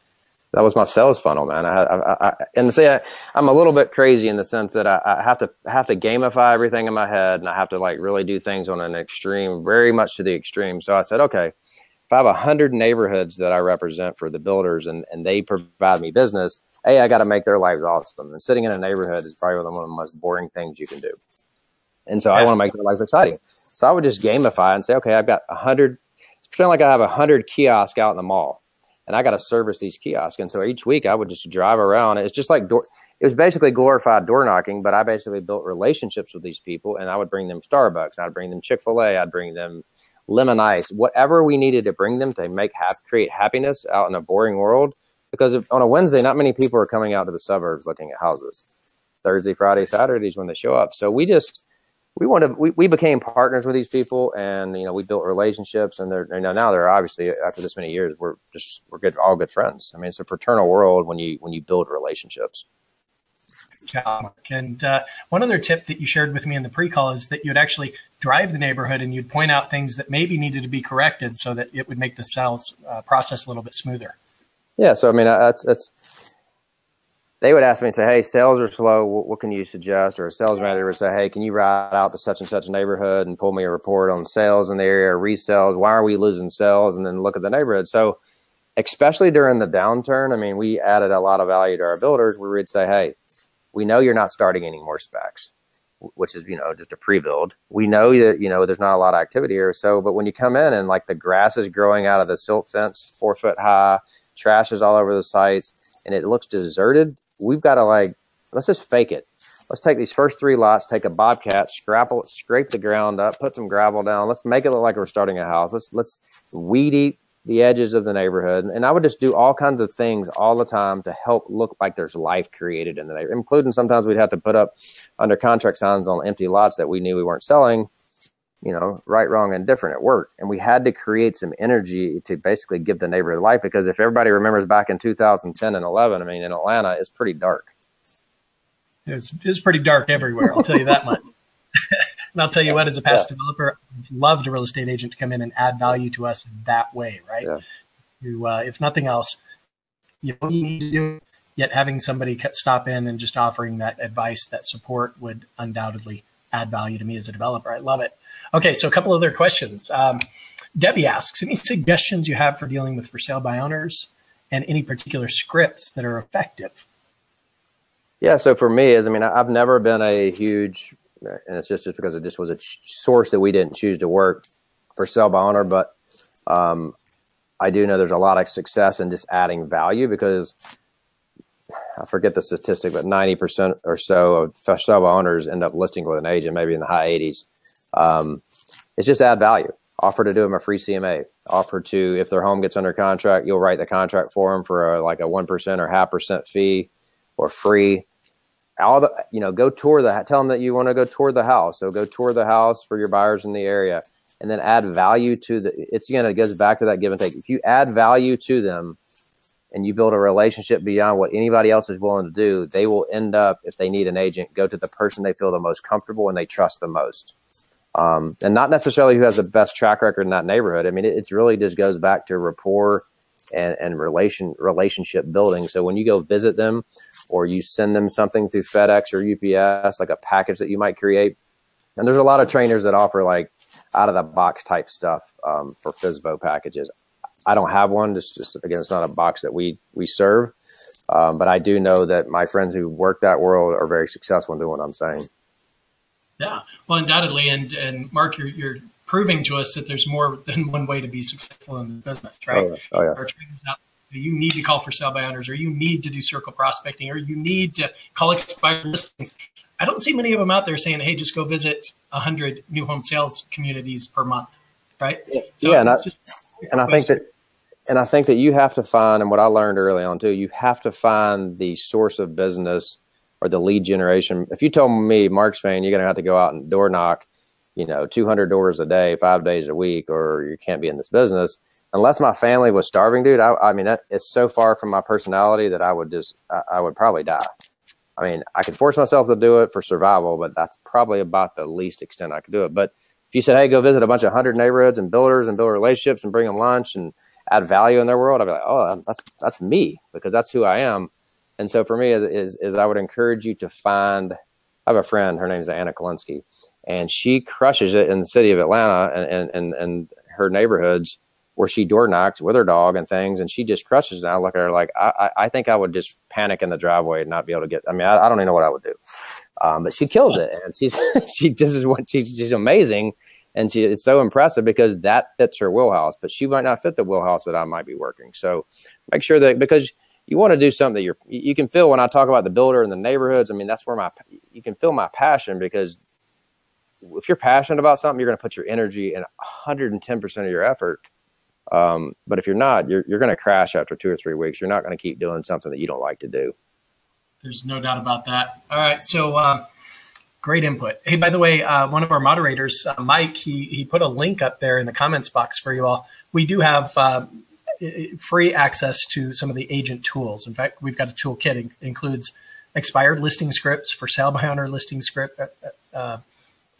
Speaker 2: That was my sales funnel, man. I, I, I and say I, am a little bit crazy in the sense that I, I, have to have to gamify everything in my head, and I have to like really do things on an extreme, very much to the extreme. So I said, okay, if I have a hundred neighborhoods that I represent for the builders, and and they provide me business, hey, I got to make their lives awesome. And sitting in a neighborhood is probably one of the most boring things you can do. And so yeah. I want to make their lives exciting. So I would just gamify and say, okay, I've got a hundred. Pretend like I have a hundred kiosks out in the mall, and I got to service these kiosks. And so each week I would just drive around. It's just like door. It was basically glorified door knocking, but I basically built relationships with these people, and I would bring them Starbucks, I'd bring them Chick Fil A, I'd bring them lemon ice, whatever we needed to bring them to make ha- create happiness out in a boring world. Because if, on a Wednesday, not many people are coming out to the suburbs looking at houses. Thursday, Friday, Saturdays when they show up. So we just we wanted we, we became partners with these people and you know we built relationships and they're you know now they're obviously after this many years we're just we're good all good friends. I mean it's a fraternal world when you when you build relationships.
Speaker 1: And uh, one other tip that you shared with me in the pre-call is that you'd actually drive the neighborhood and you'd point out things that maybe needed to be corrected so that it would make the sales uh, process a little bit smoother.
Speaker 2: Yeah so i mean that's that's they would ask me and say, "Hey, sales are slow. What, what, can you suggest?" Or a sales manager would say, "Hey, can you ride out to such and such neighborhood and pull me a report on sales in the area, resales? Why are we losing sales?" And then look at the neighborhood. So, especially during the downturn, I mean, we added a lot of value to our builders. We would say, "Hey, we know you're not starting any more specs." Which is, you know, just a pre-build. We know that, you know, there's not a lot of activity here. So, but when you come in and like the grass is growing out of the silt fence, four foot high, trash is all over the sites, and it looks deserted, we've got to like let's just fake it. Let's take these first three lots, take a bobcat, scrapple, scrape the ground up, put some gravel down. Let's make it look like we're starting a house. Let's let's weed eat the edges of the neighborhood. And I would just do all kinds of things all the time to help look like there's life created in the neighborhood, including sometimes we'd have to put up under contract signs on empty lots that we knew we weren't selling you know, right, wrong, and different. It worked. And we had to create some energy to basically give the neighborhood life because if everybody remembers back in 2010 and 11, I mean, in Atlanta, it's pretty dark.
Speaker 1: It's, it's pretty dark everywhere. I'll tell you that much. and I'll tell you what, as a past yeah. developer, I'd love a real estate agent to come in and add value to us that way, right? Yeah. To, uh, if nothing else, you know you need to do, yet having somebody stop in and just offering that advice, that support would undoubtedly add value to me as a developer. I love it. Okay, so a couple other questions. Um, Debbie asks, any suggestions you have for dealing with for sale by owners and any particular scripts that are effective?
Speaker 2: Yeah, so for me, is I mean, I've never been a huge, and it's just, just because it just was a source that we didn't choose to work for sale by owner, but um, I do know there's a lot of success in just adding value because I forget the statistic, but 90% or so of sell by owners end up listing with an agent, maybe in the high 80s. Um, it's just add value. Offer to do them a free CMA. Offer to, if their home gets under contract, you'll write the contract for them for a, like a 1% or half percent fee or free. All the, you know, go tour the, tell them that you want to go tour the house. So go tour the house for your buyers in the area and then add value to the, it's again, it goes back to that give and take. If you add value to them and you build a relationship beyond what anybody else is willing to do, they will end up, if they need an agent, go to the person they feel the most comfortable and they trust the most. Um, and not necessarily who has the best track record in that neighborhood. I mean, it, it really just goes back to rapport and, and relation relationship building. So when you go visit them or you send them something through FedEx or UPS, like a package that you might create, and there's a lot of trainers that offer like out of the box type stuff um, for FSBO packages. I don't have one. Just, just again, it's not a box that we we serve, um, but I do know that my friends who work that world are very successful in doing what I'm saying.
Speaker 1: Yeah, well, undoubtedly, and and Mark, you're you're proving to us that there's more than one way to be successful in the business, right? Oh, yeah. Oh, yeah. Our trainers out you need to call for sale by owners, or you need to do circle prospecting, or you need to call expired listings. I don't see many of them out there saying, "Hey, just go visit 100 new home sales communities per month," right?
Speaker 2: Yeah, so yeah and, I, and I think that, and I think that you have to find, and what I learned early on too, you have to find the source of business or the lead generation. If you told me, Mark Spain, you're going to have to go out and door knock, you know, 200 doors a day, five days a week, or you can't be in this business. Unless my family was starving, dude, I, I mean, that, it's so far from my personality that I would just, I, I would probably die. I mean, I could force myself to do it for survival, but that's probably about the least extent I could do it. But if you said, hey, go visit a bunch of hundred neighborhoods and builders and build relationships and bring them lunch and add value in their world, I'd be like, oh, that's that's me because that's who I am. And so for me is is I would encourage you to find. I have a friend. Her name is Anna Kolinsky, and she crushes it in the city of Atlanta and and and her neighborhoods where she door knocks with her dog and things, and she just crushes it. And I look at her like I I think I would just panic in the driveway and not be able to get. I mean, I, I don't even know what I would do. Um, but she kills it, and she's she this is what she's she's amazing, and she is so impressive because that fits her wheelhouse. But she might not fit the wheelhouse that I might be working. So make sure that because you want to do something that you're you can feel when I talk about the builder and the neighborhoods. I mean, that's where my you can feel my passion because if you're passionate about something, you're going to put your energy and 110 percent of your effort. Um, but if you're not, you're you're going to crash after two or three weeks. You're not going to keep doing something that you don't like to do.
Speaker 1: There's no doubt about that. All right, so. Um, great input. Hey, by the way, uh, one of our moderators, uh, Mike, he he put a link up there in the comments box for you all. We do have uh, free access to some of the agent tools. In fact, we've got a toolkit it includes expired listing scripts for sale by owner listing script uh, uh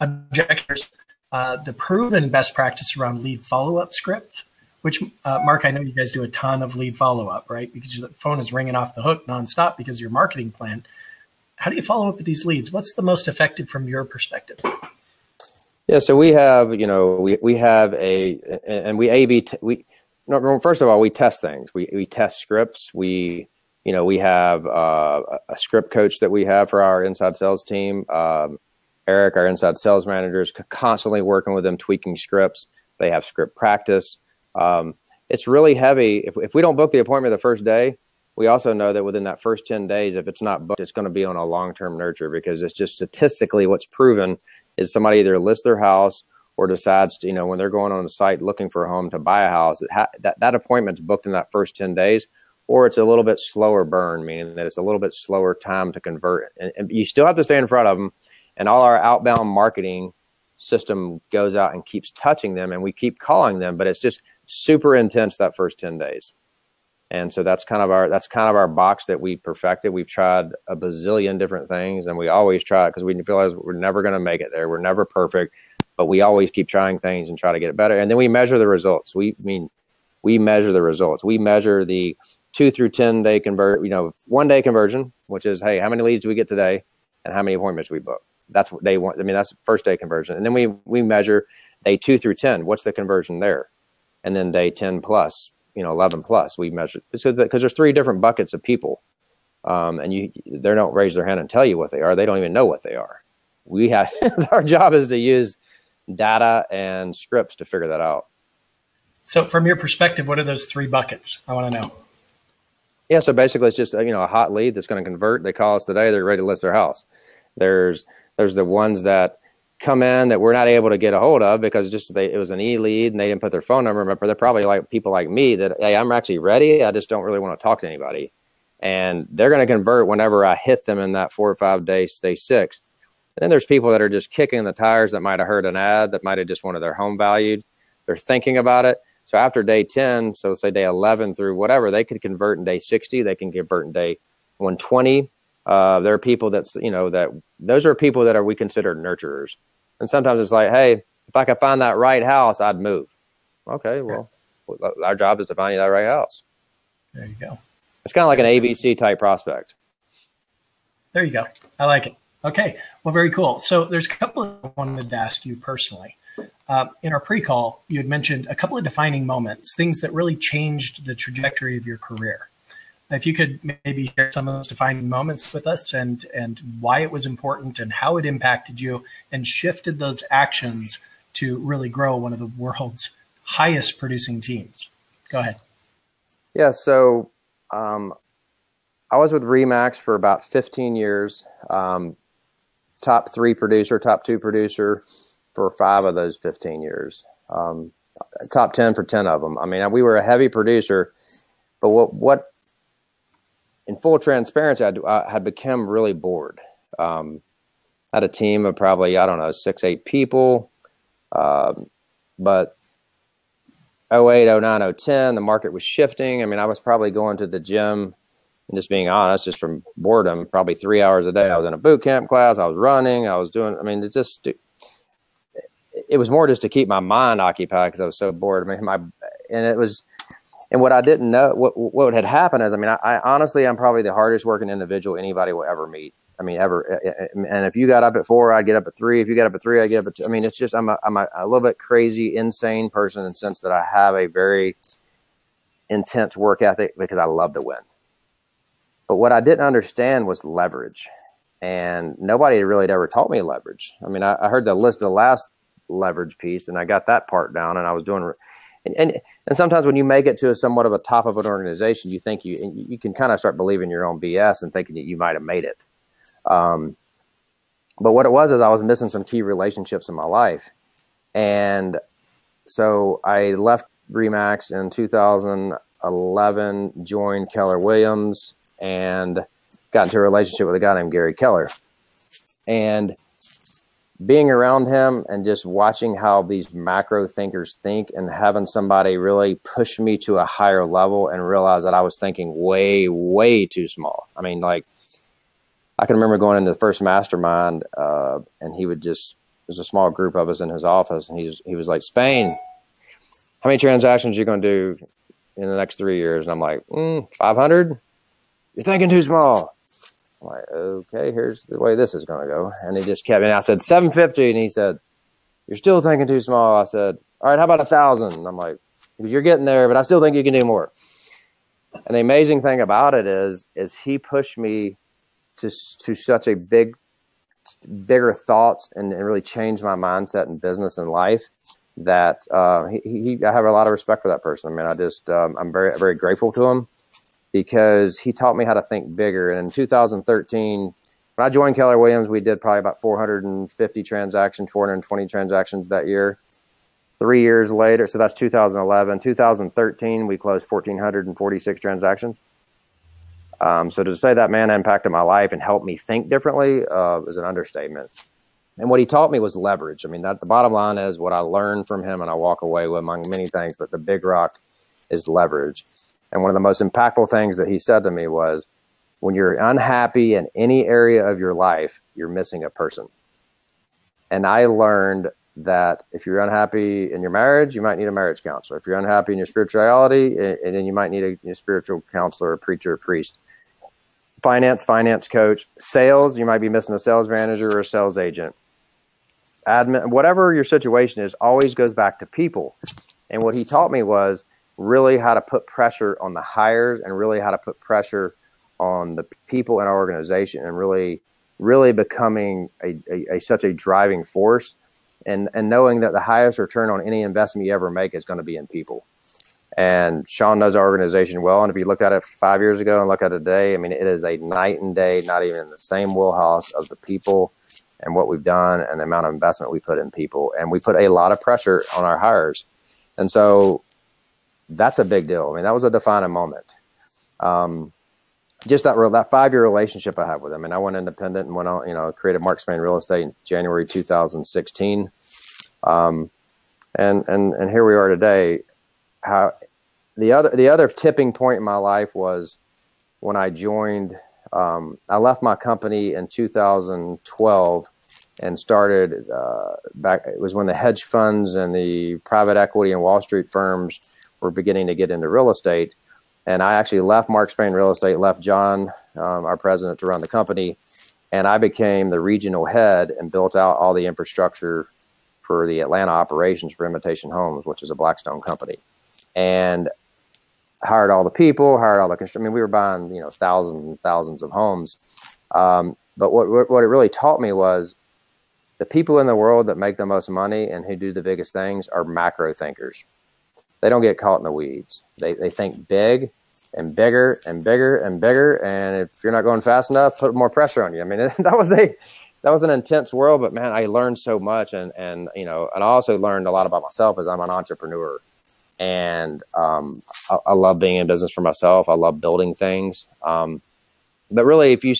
Speaker 1: objectors, uh, the proven best practice around lead follow up scripts. Which uh, Mark, I know you guys do a ton of lead follow up, right? Because your phone is ringing off the hook nonstop because of your marketing plan. How do you follow up with these leads? What's the most effective from your perspective?
Speaker 2: Yeah, so we have, you know, we, we have a, and we A/B, t- we no, first of all, we test things. We we test scripts. We you know we have uh, a script coach that we have for our inside sales team. Um, Eric, our inside sales manager, is constantly working with them, tweaking scripts. They have script practice. Um, it's really heavy. If, if we don't book the appointment the first day, we also know that within that first 10 days, if it's not booked, it's going to be on a long term nurture because it's just statistically what's proven is somebody either lists their house or decides to, you know, when they're going on the site looking for a home to buy a house, ha- that, that appointment's booked in that first 10 days, or it's a little bit slower burn, meaning that it's a little bit slower time to convert. And, and you still have to stay in front of them. And all our outbound marketing system goes out and keeps touching them and we keep calling them, but it's just super intense that first 10 days. And so that's kind of our that's kind of our box that we perfected. We've tried a bazillion different things, and we always try it because we realize we're never going to make it there. We're never perfect but we always keep trying things and try to get it better. And then we measure the results. We I mean we measure the results. We measure the two through ten day convert, you know, one day conversion, which is hey, how many leads do we get today, and how many appointments we book. That's what they want. I mean, that's first day conversion, and then we we measure day two through ten. What's the conversion there, and then day ten plus. you know 11 plus. We measure So because there's three different buckets of people, um, and you they don't raise their hand and tell you what they are. They don't even know what they are. We have our job is to use data and scripts to figure that out.
Speaker 1: So, from your perspective, what are those three buckets? I want to know.
Speaker 2: Yeah, so basically, it's just you know a hot lead that's going to convert. They call us today; they're ready to list their house. There's there's the ones that come in that we're not able to get a hold of because just they, it was an e lead and they didn't put their phone number. But they're probably like people like me that hey, I'm actually ready. I just don't really want to talk to anybody, and they're going to convert whenever I hit them in that four or five day stay six. And then there's people that are just kicking the tires that might have heard an ad that might have just wanted their home valued. They're thinking about it. So after day 10, so say day 11 through whatever, they could convert in day 60. They can convert in day 120. Uh, there are people that's, you know, that those are people that are, we consider nurturers. And sometimes it's like, hey, if I could find that right house, I'd move. Okay, well, our job is to find you that right house.
Speaker 1: There you go.
Speaker 2: It's kind of like an ABC type prospect.
Speaker 1: There you go. I like it. Okay. Well, very cool. So there's a couple I wanted to ask you personally. Uh, in our pre-call, you had mentioned a couple of defining moments, things that really changed the trajectory of your career. If you could maybe share some of those defining moments with us and and why it was important and how it impacted you and shifted those actions to really grow one of the world's highest producing teams. Go ahead.
Speaker 2: Yeah, so um, I was with Remax for about 15 years. Um, top three producer, top two producer for five of those 15 years. Um, top 10 for 10 of them. I mean, we were a heavy producer, but what, what in full transparency, I, I had become really bored. Um, had a team of probably, I don't know, six, eight people. Um, but 08, 09, 010, the market was shifting. I mean, I was probably going to the gym and just being honest, just from boredom, probably three hours a day. I was in a boot camp class. I was running. I was doing. I mean, it just it was more just to keep my mind occupied because I was so bored. I mean, my and it was, and what I didn't know, what what had happened is, I mean, I, I honestly, I'm probably the hardest working individual anybody will ever meet. I mean, ever. Eh, eh, eh, and if you got up at four, I'd get up at three. If you got up at three, I'd get up at. Two. I mean, it's just I'm a I'm a, a little bit crazy, insane person in the sense that I have a very intense work ethic because I love to win. But what I didn't understand was leverage. And nobody really had ever taught me leverage. I mean, I, I heard the list of the last leverage piece and I got that part down and I was doing and, and, and sometimes when you make it to a somewhat of a top of an organization, you think you you can kind of start believing your own BS and thinking that you might have made it. Um, but what it was is I was missing some key relationships in my life, and so I left Remax in 2011, joined Keller Williams, and got into a relationship with a guy named Gary Keller. And being around him and just watching how these macro thinkers think and having somebody really push me to a higher level and realize that I was thinking way, way too small. I mean, like, I can remember going into the first mastermind, uh, and he would just, there's a small group of us in his office, and he was, he was like, Spain, how many transactions are you going to do in the next three years? And I'm like, mm, 500? You're thinking too small. I'm like, okay, here's the way this is going to go. And he just kept, and I said, 750. And he said, you're still thinking too small. I said, all right, how about a thousand? I'm like, you're getting there, but I still think you can do more. And the amazing thing about it is, is he pushed me to, to such a big, bigger thoughts and, and really changed my mindset in business and life that uh, he, he, I have a lot of respect for that person. I mean, I just, um, I'm very, very grateful to him because he taught me how to think bigger. And in 2013, when I joined Keller Williams, we did probably about 450 transactions, 420 transactions that year. Three years later, so that's 2011. 2013, we closed 1,446 transactions. Um, so to say that man impacted my life and helped me think differently uh, is an understatement. And what he taught me was leverage. I mean, that the bottom line is what I learned from him, and I walk away with among many things. But the big rock is leverage. And one of the most impactful things that he said to me was, when you're unhappy in any area of your life, you're missing a person. And I learned that if you're unhappy in your marriage, you might need a marriage counselor. If you're unhappy in your spirituality, eh, and then you might need a, a spiritual counselor, a preacher, a priest. Finance, finance coach. Sales, you might be missing a sales manager or a sales agent. Admin, whatever your situation is, always goes back to people. And what he taught me was really how to put pressure on the hires and really how to put pressure on the people in our organization and really really becoming a, a, a, such a driving force. And and knowing that the highest return on any investment you ever make is going to be in people. And Shon knows our organization well and if you looked at it five years ago and look at it today I mean it is a night and day not even in the same wheelhouse of the people and what we've done and the amount of investment we put in people. And we put a lot of pressure on our hires. And so that's a big deal I mean that was a defining moment um, just that that five year relationship I have with him. And I went independent and went on, you know, created Mark Spain Real Estate in January 2016. Um, and and and here we are today. How the other the other tipping point in my life was when I joined. Um, I left my company in 2012 and started uh, back. It was when the hedge funds and the private equity and Wall Street firms were beginning to get into real estate and I actually left Mark Spain Real Estate, left John, um, our president, to run the company, and I became the regional head and built out all the infrastructure for the Atlanta operations for Invitation Homes, which is a Blackstone company, and hired all the people, hired all the construction. I mean, we were buying you know thousands and thousands of homes, um, but what what it really taught me was the people in the world that make the most money and who do the biggest things are macro thinkers. They don't get caught in the weeds. They, they think big and bigger and bigger and bigger. And if you're not going fast enough, put more pressure on you. I mean, that was a that was an intense world, but man, I learned so much, and and you know, and I also learned a lot about myself as I'm an entrepreneur, and um, I, I, love being in business for myself. I love building things. Um, but really, if you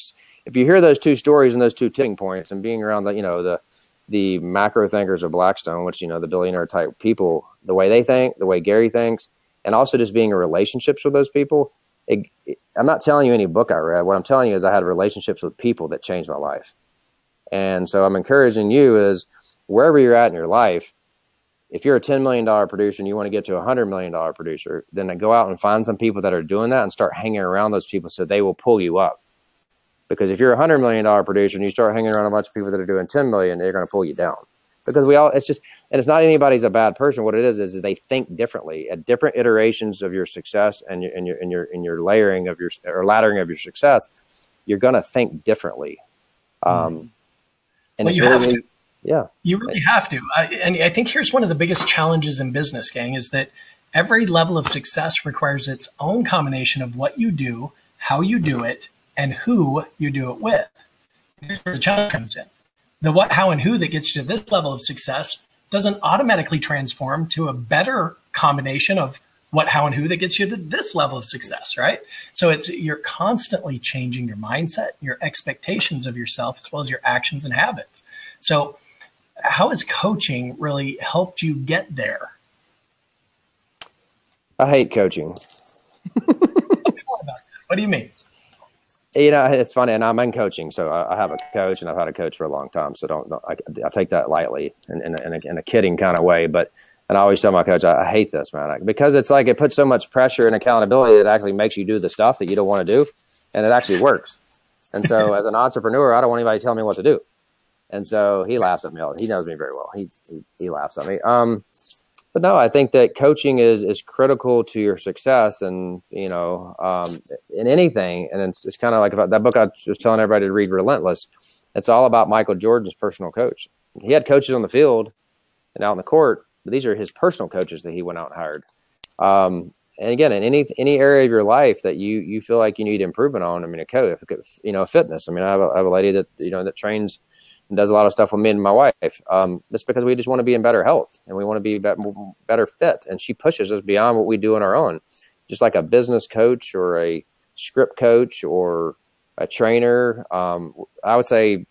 Speaker 2: if you hear those two stories and those two tipping points, and being around the you know the the macro thinkers of Blackstone, which you know the billionaire type people, the way they think, the way Gary thinks, and also just being in relationships with those people. It, it, I'm not telling you any book I read. What I'm telling you is I had relationships with people that changed my life. And so I'm encouraging you is wherever you're at in your life, if you're a $10 million producer and you want to get to a $100 million producer, then go out and find some people that are doing that and start hanging around those people so they will pull you up. Because if you're a $100 million producer and you start hanging around a bunch of people that are doing 10 million, they're going to pull you down. Because we all it's just and it's not anybody's a bad person. What it is is, is they think differently at different iterations of your success and your and your and your in your layering of your or laddering of your success you're going to think differently. Um mm-hmm.
Speaker 1: and well, you really, have to. Yeah. You really have to. I, and i think here's one of the biggest challenges in business gang is that every level of success requires its own combination of what you do how you do it and who you do it with here's where the challenge comes in the what, how, and who that gets you to this level of success doesn't automatically transform to a better combination of what, how, and who that gets you to this level of success, right? So it's you're constantly changing your mindset, your expectations of yourself, as well as your actions and habits. So, how has coaching really helped you get there?
Speaker 2: I hate coaching.
Speaker 1: what do you mean?
Speaker 2: You know, it's funny, and I'm in coaching, so I, I, have a coach, and I've had a coach for a long time. So don't, don't I, I, take that lightly in, in, in, a, in, a, kidding kind of way. But and I always tell my coach, I, I hate this, man, because it's like it puts so much pressure and accountability that actually makes you do the stuff that you don't want to do, and it actually works. And so, as an entrepreneur, I don't want anybody telling me what to do. And so he laughs at me. He knows me very well. He he, he laughs at me. Um, but no, I think that coaching is is critical to your success, and you know, um, in anything. And it's, it's kind of like about that book I was telling everybody to read, Relentless. It's all about Michael Jordan's personal coach. He had coaches on the field and out in the court, but these are his personal coaches that he went out and hired. Um, and again, in any any area of your life that you you feel like you need improvement on, I mean, a coach, you know, fitness. I mean, I have a, I have a lady that you know that trains and does a lot of stuff with me and my wife. Um, just because we just want to be in better health and we want to be better fit. And she pushes us beyond what we do on our own, just like a business coach or a script coach or a trainer. Um, I would say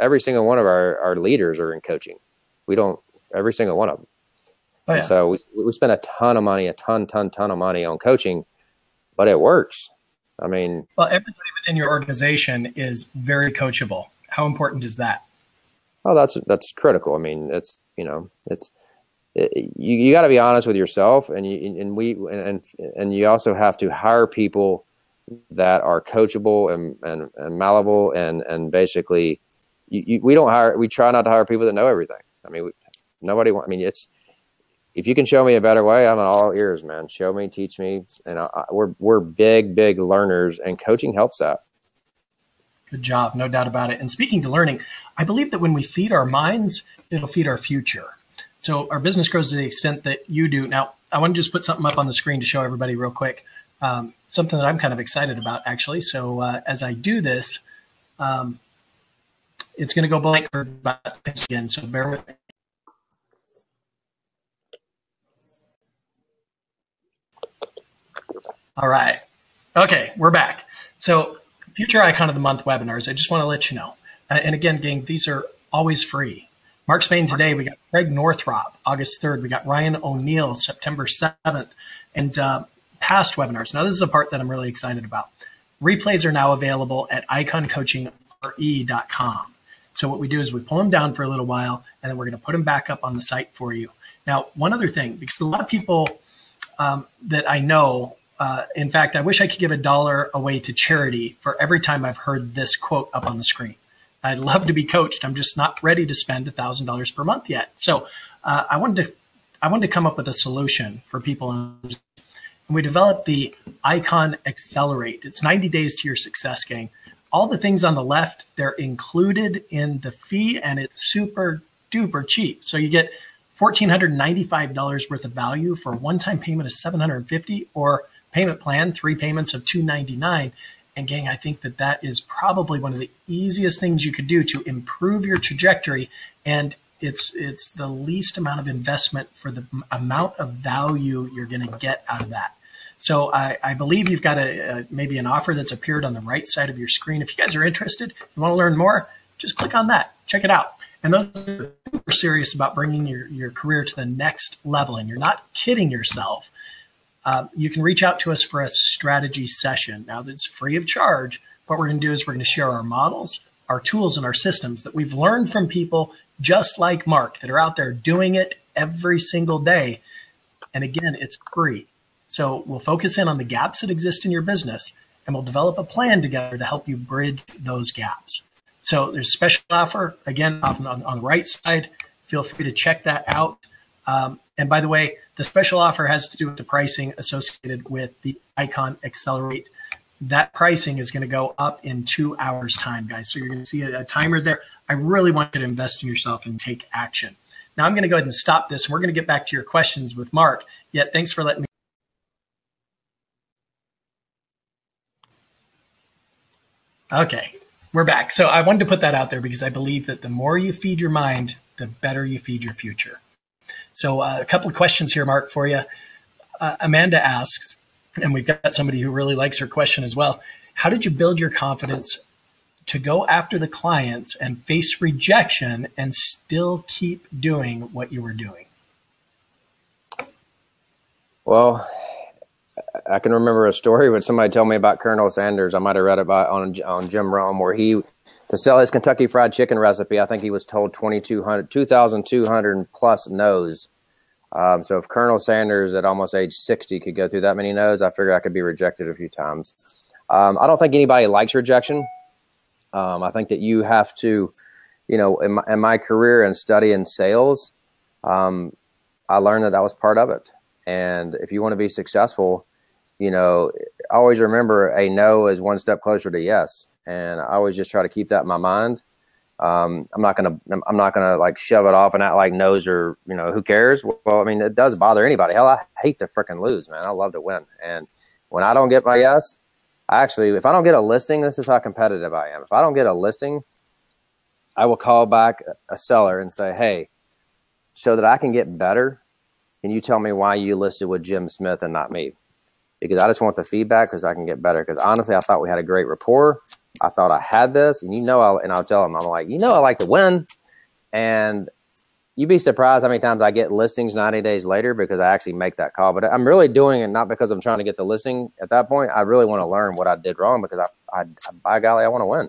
Speaker 2: every single one of our, our leaders are in coaching. We don't, every single one of them. Oh, yeah. So we, we spend a ton of money, a ton, ton, ton of money on coaching, but it works. I mean,
Speaker 1: well, everybody within your organization is very coachable. How important is that?
Speaker 2: Oh, that's that's critical. I mean, it's you know, it's it, you you got to be honest with yourself, and you and we and and you also have to hire people that are coachable and and, and malleable, and and basically, you, you, we don't hire. We try not to hire people that know everything. I mean, we, nobody. I mean, it's if you can show me a better way, I'm all ears, man. Show me, teach me, and I, we're we're big, big learners, and coaching helps that.
Speaker 1: Good job, no doubt about it. And speaking to learning, I believe that when we feed our minds, it'll feed our future. So our business grows to the extent that you do. Now, I want to just put something up on the screen to show everybody real quick. Um, something that I'm kind of excited about, actually. So uh, as I do this, um, it's going to go blank again. So bear with me. All right. Okay, we're back. So, future icon of the month webinars. I just want to let you know. Uh, and again, gang, these are always free. Mark Spain today. We got Craig Northrop, August 3rd. We got Ryan O'Neill, September 7th. And uh, past webinars. Now, this is a part that I'm really excited about. Replays are now available at iconcoachingre.com. So, what we do is we pull them down for a little while, and then we're going to put them back up on the site for you. Now, one other thing, because a lot of people um, that I know uh, in fact, I wish I could give a dollar away to charity for every time I've heard this quote up on the screen. I'd love to be coached. I'm just not ready to spend thousand dollars per month yet. So uh, I wanted to I wanted to come up with a solution for people. And we developed the Icon Accelerate. It's 90 days to your success, gang. All the things on the left, they're included in the fee, and it's super duper cheap. So you get $1,495 worth of value for a one-time payment of 750 or payment plan, three payments of 299 and gang, I think that that is probably one of the easiest things you could do to improve your trajectory. And it's it's the least amount of investment for the amount of value you're going to get out of that. So I, I believe you've got a, a, maybe an offer that's appeared on the right side of your screen. If you guys are interested, you want to learn more, just click on that, check it out. And those are serious about bringing your, your career to the next level. And you're not kidding yourself uh, you can reach out to us for a strategy session. Now, that's free of charge. What we're going to do is we're going to share our models, our tools, and our systems that we've learned from people just like Mark that are out there doing it every single day. And again, it's free. So we'll focus in on the gaps that exist in your business and we'll develop a plan together to help you bridge those gaps. So there's a special offer again on, on, the right side. Feel free to check that out. Um, and by the way, the special offer has to do with the pricing associated with the Icon Accelerate. That pricing is going to go up in two hours' time, guys. So you're going to see a, a timer there. I really want you to invest in yourself and take action. Now I'm going to go ahead and stop this. And we're going to get back to your questions with Mark. Yet, thanks for letting me. Okay, we're back. So I wanted to put that out there because I believe that the more you feed your mind, the better you feed your future. So uh, a couple of questions here, Mark, for you. Uh, Amanda asks, and we've got somebody who really likes her question as well. How did you build your confidence to go after the clients and face rejection and still keep doing what you were doing?
Speaker 2: Well, I can remember a story when somebody told me about Colonel Sanders. I might have read about on on Jim Rohn where he to sell his Kentucky Fried Chicken recipe, I think he was told 2,200, 2,200 plus no's. Um, so if Colonel Sanders at almost age 60 could go through that many no's, I figure I could be rejected a few times. Um, I don't think anybody likes rejection. Um, I think that you have to, you know, in my, in my career and study in sales, um, I learned that that was part of it. And if you want to be successful, you know, always remember a no is one step closer to yes and I always just try to keep that in my mind. Um, I'm not gonna I'm not gonna like shove it off and act like knows or you know who cares. Well, I mean it does bother anybody. Hell, I hate to freaking lose, man. I love to win, and when I don't get my yes, I actually if I don't get a listing, this is how competitive I am. If I don't get a listing, I will call back a seller and say, hey, so that I can get better, can you tell me why you listed with Jim Smith and not me? Because I just want the feedback because I can get better. Because honestly, I thought we had a great rapport. I thought I had this, and you know, I'll, and I'll tell them, I'm like, you know, I like to win, and you'd be surprised how many times I get listings 90 days later because I actually make that call. But I'm really doing it not because I'm trying to get the listing at that point. I really want to learn what I did wrong because I, I, by golly, I want to win.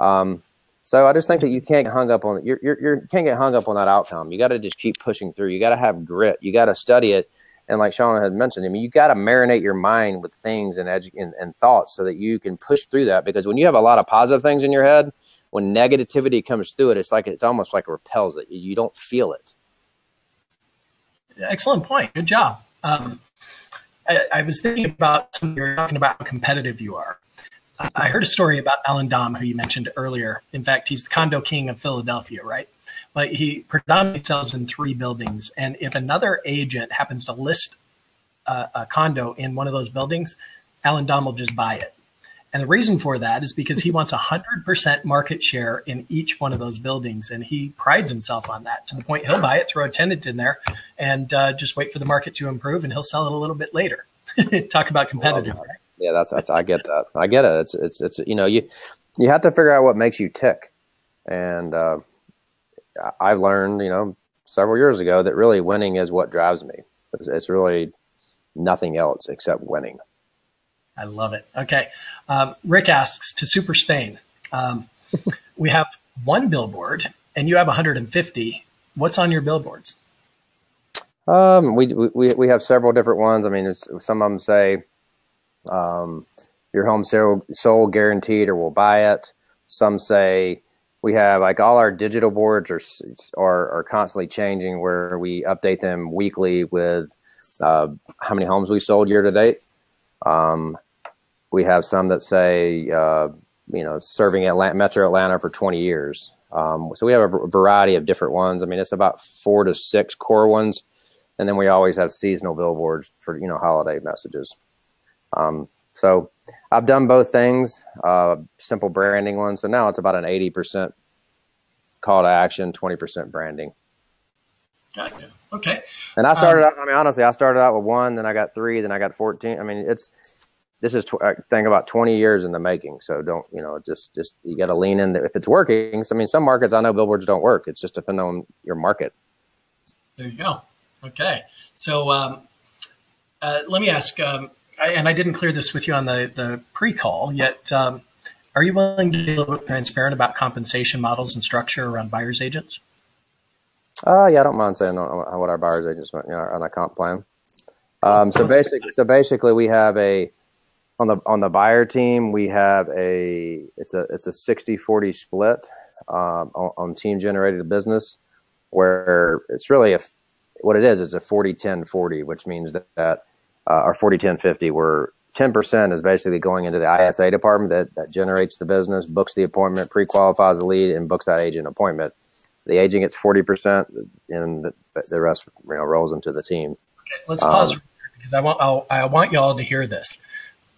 Speaker 2: Um, so I just think that you can't get hung up on you're, you're, you can't get hung up on that outcome. You got to just keep pushing through. You got to have grit. You got to study it and like Shon had mentioned, I mean, you got to marinate your mind with things and, edu- and, and thoughts so that you can push through that. Because when you have a lot of positive things in your head, when negativity comes through it, it's like it's almost like it repels it. You don't feel it.
Speaker 1: Excellent point. Good job. Um, I, I, was thinking about you're talking about how competitive you are. I heard a story about Allen Domb, who you mentioned earlier. In fact, he's the condo king of Philadelphia, right? But he predominantly sells in three buildings. And if another agent happens to list a, a condo in one of those buildings, Allen Domb will just buy it. And the reason for that is because he wants 100% market share in each one of those buildings. And he prides himself on that to the point he'll buy it, throw a tenant in there, and uh, just wait for the market to improve, and he'll sell it a little bit later. Talk about competitive. Well,
Speaker 2: yeah, that's, that's, I get that. I get it. It's, it's, it's, you know, you, you have to figure out what makes you tick. And uh, I've learned, you know, several years ago that really winning is what drives me. It's, it's really nothing else except winning.
Speaker 1: I love it. Okay. Um, Rick asks to Super Spain. Um, we have one billboard and you have 150. What's on your billboards?
Speaker 2: Um, we, we, we have several different ones. I mean, some of them say, um, your home sold guaranteed or we'll buy it. Some say we have like all our digital boards are, are, are constantly changing where we update them weekly with, uh, how many homes we sold year to date. Um, we have some that say, uh, you know, serving Atlanta, Metro Atlanta for 20 years. Um, so we have a variety of different ones. I mean, it's about four to six core ones, and then we always have seasonal billboards for you know holiday messages. Um, so I've done both things, uh, simple branding one. So now it's about an 80% call to action, 20% branding.
Speaker 1: Gotcha. Okay.
Speaker 2: And I started um, out, I mean, honestly, I started out with one, then I got three, then I got 14. I mean, it's, this is tw- think about 20 years in the making. So don't, you know, just, just, you got to lean in if it's working. So, I mean, some markets I know billboards don't work. It's just depending on your market.
Speaker 1: There you go. Okay. So, um, uh, let me ask, um, And I didn't clear this with you on the, the pre-call yet. Um, are you willing to be a little bit transparent about compensation models and structure around buyer's agents?
Speaker 2: Uh, yeah, I don't mind saying what our buyer's agents you know, on a comp plan. Um, so basically, so basically, we have a on the on the buyer team we have a it's a it's a 60 40 split um, on, on, team generated business where it's really a what it is it's a 40 10 40 which means that, that uh, our 40 10 50 where 10% is basically going into the isa department that, that generates the business books the appointment pre-qualifies the lead and books that agent appointment. The agent gets 40% and the, the rest you know rolls into the team.
Speaker 1: Okay, let's pause um, because i want I'll, i want you all to hear this.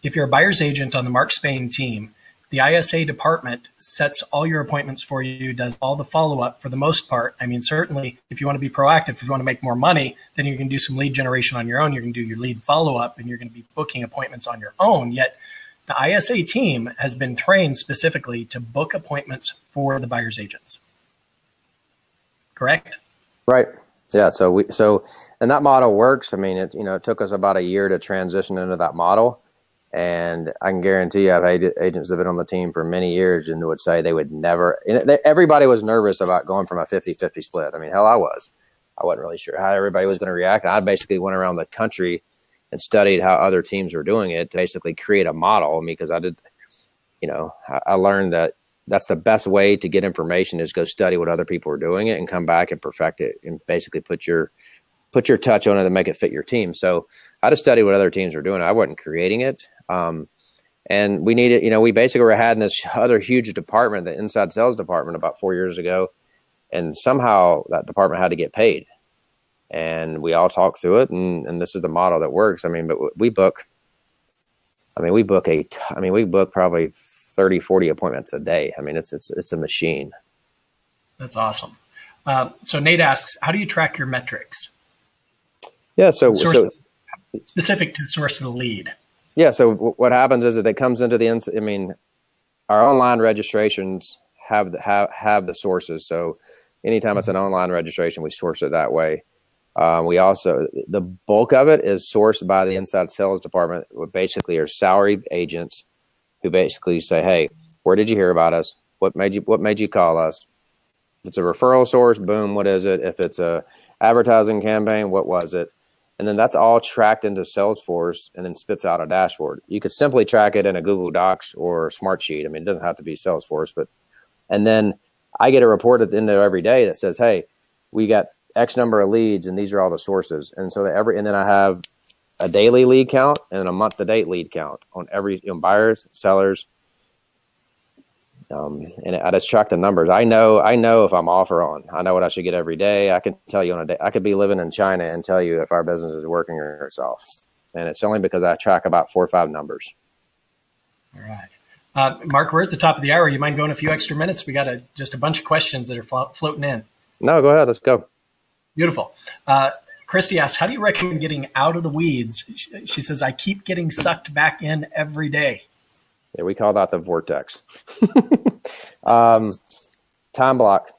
Speaker 1: If you're a buyer's agent on the Mark Spain team, the ISA department sets all your appointments for you, does all the follow up for the most part. I mean, certainly, if you want to be proactive, if you want to make more money, then you can do some lead generation on your own. You can do your lead follow up and you're going to be booking appointments on your own. Yet, the ISA team has been trained specifically to book appointments for the buyer's agents. Correct?
Speaker 2: Right. Yeah. So we, so, and that model works. I mean, it, you know, it took us about a year to transition into that model and I can guarantee you, I've had agents that have been on the team for many years and would say they would never. They, everybody was nervous about going from a 50 50 split. I mean, hell, I was. I wasn't really sure how everybody was going to react. I basically went around the country and studied how other teams were doing it to basically create a model. Because I did, you know, I, I learned that that's the best way to get information is go study what other people are doing it and come back and perfect it and basically put your put your touch on it and make it fit your team. So I just studied what other teams were doing. I wasn't creating it. Um, and we needed, you know, we basically were had in this other huge department, the inside sales department, about four years ago, and somehow that department had to get paid. And we all talked through it, and, and this is the model that works. I mean, but we book, I mean, we book a, I mean, we book probably 30, 40 appointments a day. I mean, it's it's it's a machine.
Speaker 1: That's awesome. Uh, so Nate asks, how do you track your metrics?
Speaker 2: Yeah, so, so
Speaker 1: specific to source of the lead.
Speaker 2: Yeah. So w- what happens is that it comes into the, ins- I mean, our online registrations have the, have, have the sources. So anytime it's an online registration, we source it that way. Um, we also, the bulk of it is sourced by the inside sales department, basically are salary agents who basically say, Hey, where did you hear about us? What made you, what made you call us? If it's a referral source, boom, what is it? If it's a advertising campaign, what was it? And then that's all tracked into Salesforce and then spits out a dashboard. You could simply track it in a Google Docs or Smartsheet. I mean, it doesn't have to be Salesforce, but and then I get a report at the end of every day that says, "Hey, we got X number of leads, and these are all the sources. And so that every and then I have a daily lead count and a month to date lead count on every you know, buyers, sellers. Um, and I just track the numbers. I know, I know if I'm off or on. I know what I should get every day. I can tell you on a day. I could be living in China and tell you if our business is working or itself. And it's only because I track about four or five numbers.
Speaker 1: All right. Uh, Mark, we're at the top of the hour. You mind going a few extra minutes? We got a, just a bunch of questions that are flo- floating in.
Speaker 2: No, go ahead. Let's go.
Speaker 1: Beautiful. Uh, Christy asks, how do you recommend getting out of the weeds? She says, I keep getting sucked back in every day.
Speaker 2: Yeah, we call that the vortex. um, time block.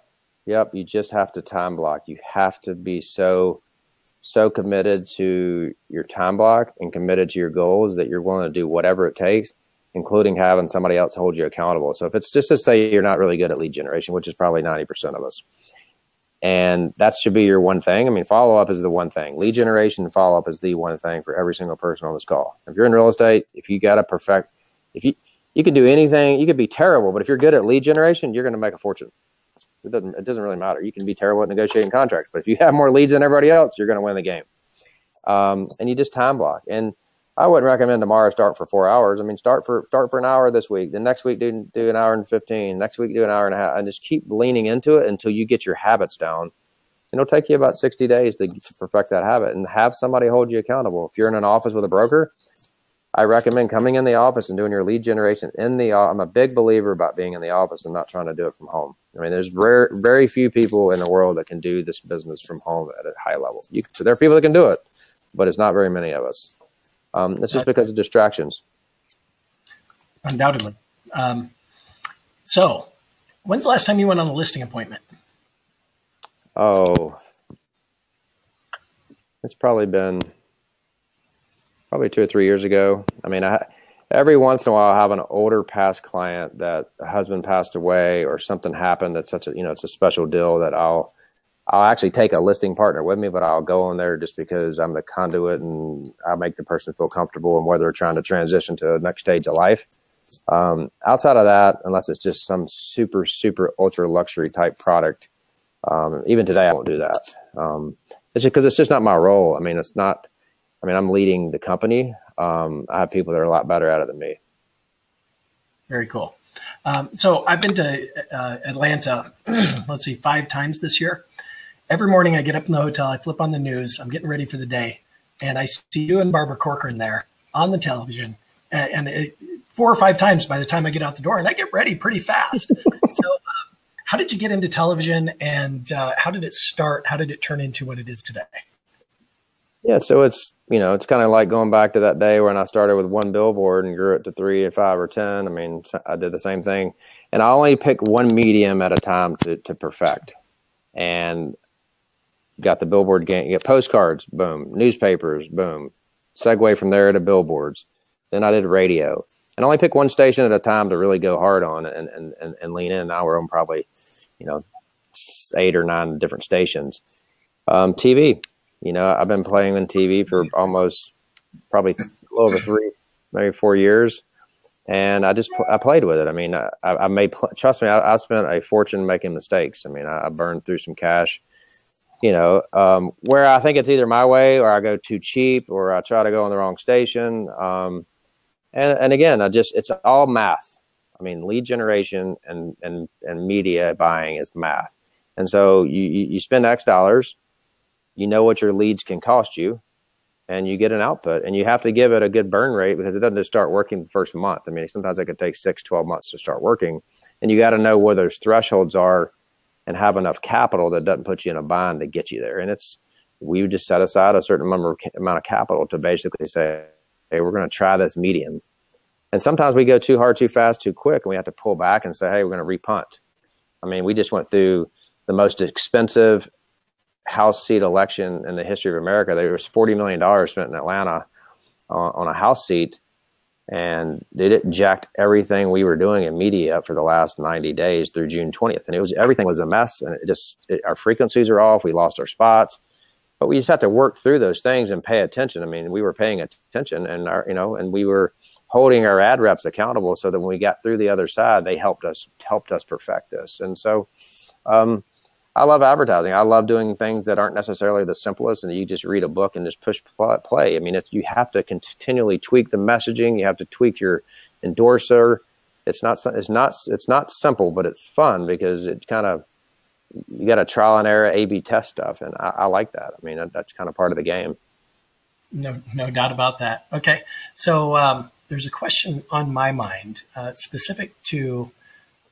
Speaker 2: Yep, you just have to time block. You have to be so so committed to your time block and committed to your goals that you're willing to do whatever it takes, including having somebody else hold you accountable. So if it's just to say you're not really good at lead generation, which is probably 90% of us, and that should be your one thing. I mean, follow up is the one thing. Lead generation follow up is the one thing for every single person on this call. If you're in real estate, if you got to perfect, if you you can do anything, you could be terrible, but if you're good at lead generation, you're going to make a fortune. It doesn't it doesn't really matter. You can be terrible at negotiating contracts, but if you have more leads than everybody else, you're going to win the game. Um, and you just time block. And I wouldn't recommend tomorrow start for four hours. I mean, start for start for an hour this week. The next week do do an hour and fifteen. Next week do an hour and a half, and just keep leaning into it until you get your habits down. It'll take you about sixty days to perfect that habit, and have somebody hold you accountable. If you're in an office with a broker, I recommend coming in the office and doing your lead generation in the. I'm a big believer about being in the office and not trying to do it from home. I mean, there's rare, very few people in the world that can do this business from home at a high level. You, so there are people that can do it, but it's not very many of us. Um, it's just because of distractions.
Speaker 1: Undoubtedly. Um, so, when's the last time you went on a listing appointment?
Speaker 2: Oh, it's probably been probably two or three years ago. I mean, I every once in a while I have an older past client that a husband passed away or something happened that's such a you know it's a special deal that I'll I'll actually take a listing partner with me, but I'll go on there just because I'm the conduit and I make the person feel comfortable and whether they're trying to transition to the next stage of life. Um, outside of that, unless it's just some super, super ultra luxury type product, um, even today I won't do that. Um, it's because it's just not my role. I mean, it's not. I mean, I'm leading the company. Um, I have people that are a lot better at it than me.
Speaker 1: Very cool. Um, so I've been to uh, Atlanta, let's see, five times this year every morning I get up in the hotel, I flip on the news, I'm getting ready for the day, and I see you and Barbara Corcoran there on the television. And, and it, four or five times by the time I get out the door, and I get ready pretty fast. so, uh, how did you get into television, and uh, how did it start? How did it turn into what it is today?
Speaker 2: Yeah, so it's you know it's kind of like going back to that day when I started with one billboard and grew it to three or five or ten. I mean, I did the same thing, and I only pick one medium at a time to to perfect. And got the billboard game, you get postcards, boom, newspapers, boom. Segue from there to billboards. Then I did radio. And only pick one station at a time to really go hard on and, and, and, and lean in. Now we're on probably, you know, eight or nine different stations. Um, TV, you know, I've been playing in TV for almost probably a little over three, maybe four years. And I just, I played with it. I mean, I, I made, trust me, I, I spent a fortune making mistakes. I mean, I, I burned through some cash you know, um, where I think it's either my way or I go too cheap or I try to go on the wrong station. Um, and, and again, I just, it's all math. I mean, lead generation and, and, and media buying is math. And so you, you spend X dollars, you know what your leads can cost you and you get an output and you have to give it a good burn rate because it doesn't just start working the first month. I mean, sometimes it could take six, 12 months to start working and you got to know where those thresholds are and have enough capital that doesn't put you in a bind to get you there. And it's we just set aside a certain amount of capital to basically say, hey, we're going to try this medium. And sometimes we go too hard, too fast, too quick, and we have to pull back and say, hey, we're going to repunt. I mean, we just went through the most expensive House seat election in the history of America. There was $40 million spent in Atlanta on, on a House seat and it jacked everything we were doing in media for the last 90 days through June 20th. And it was everything was a mess, and it just it, our frequencies are off. We lost our spots, but we just have to work through those things and pay attention. I mean, we were paying attention, and our you know, and we were holding our ad reps accountable so that when we got through the other side, they helped us helped us perfect this. And so, um, I love advertising. I love doing things that aren't necessarily the simplest, and you just read a book and just push play. I mean, if you have to continually tweak the messaging, you have to tweak your endorser. It's not it's not it's not simple, but it's fun because it kind of you got a trial and error A/B test stuff, and I, I like that. I mean, that, that's kind of part of the game.
Speaker 1: No, no doubt about that. Okay, so um, there's a question on my mind uh, specific to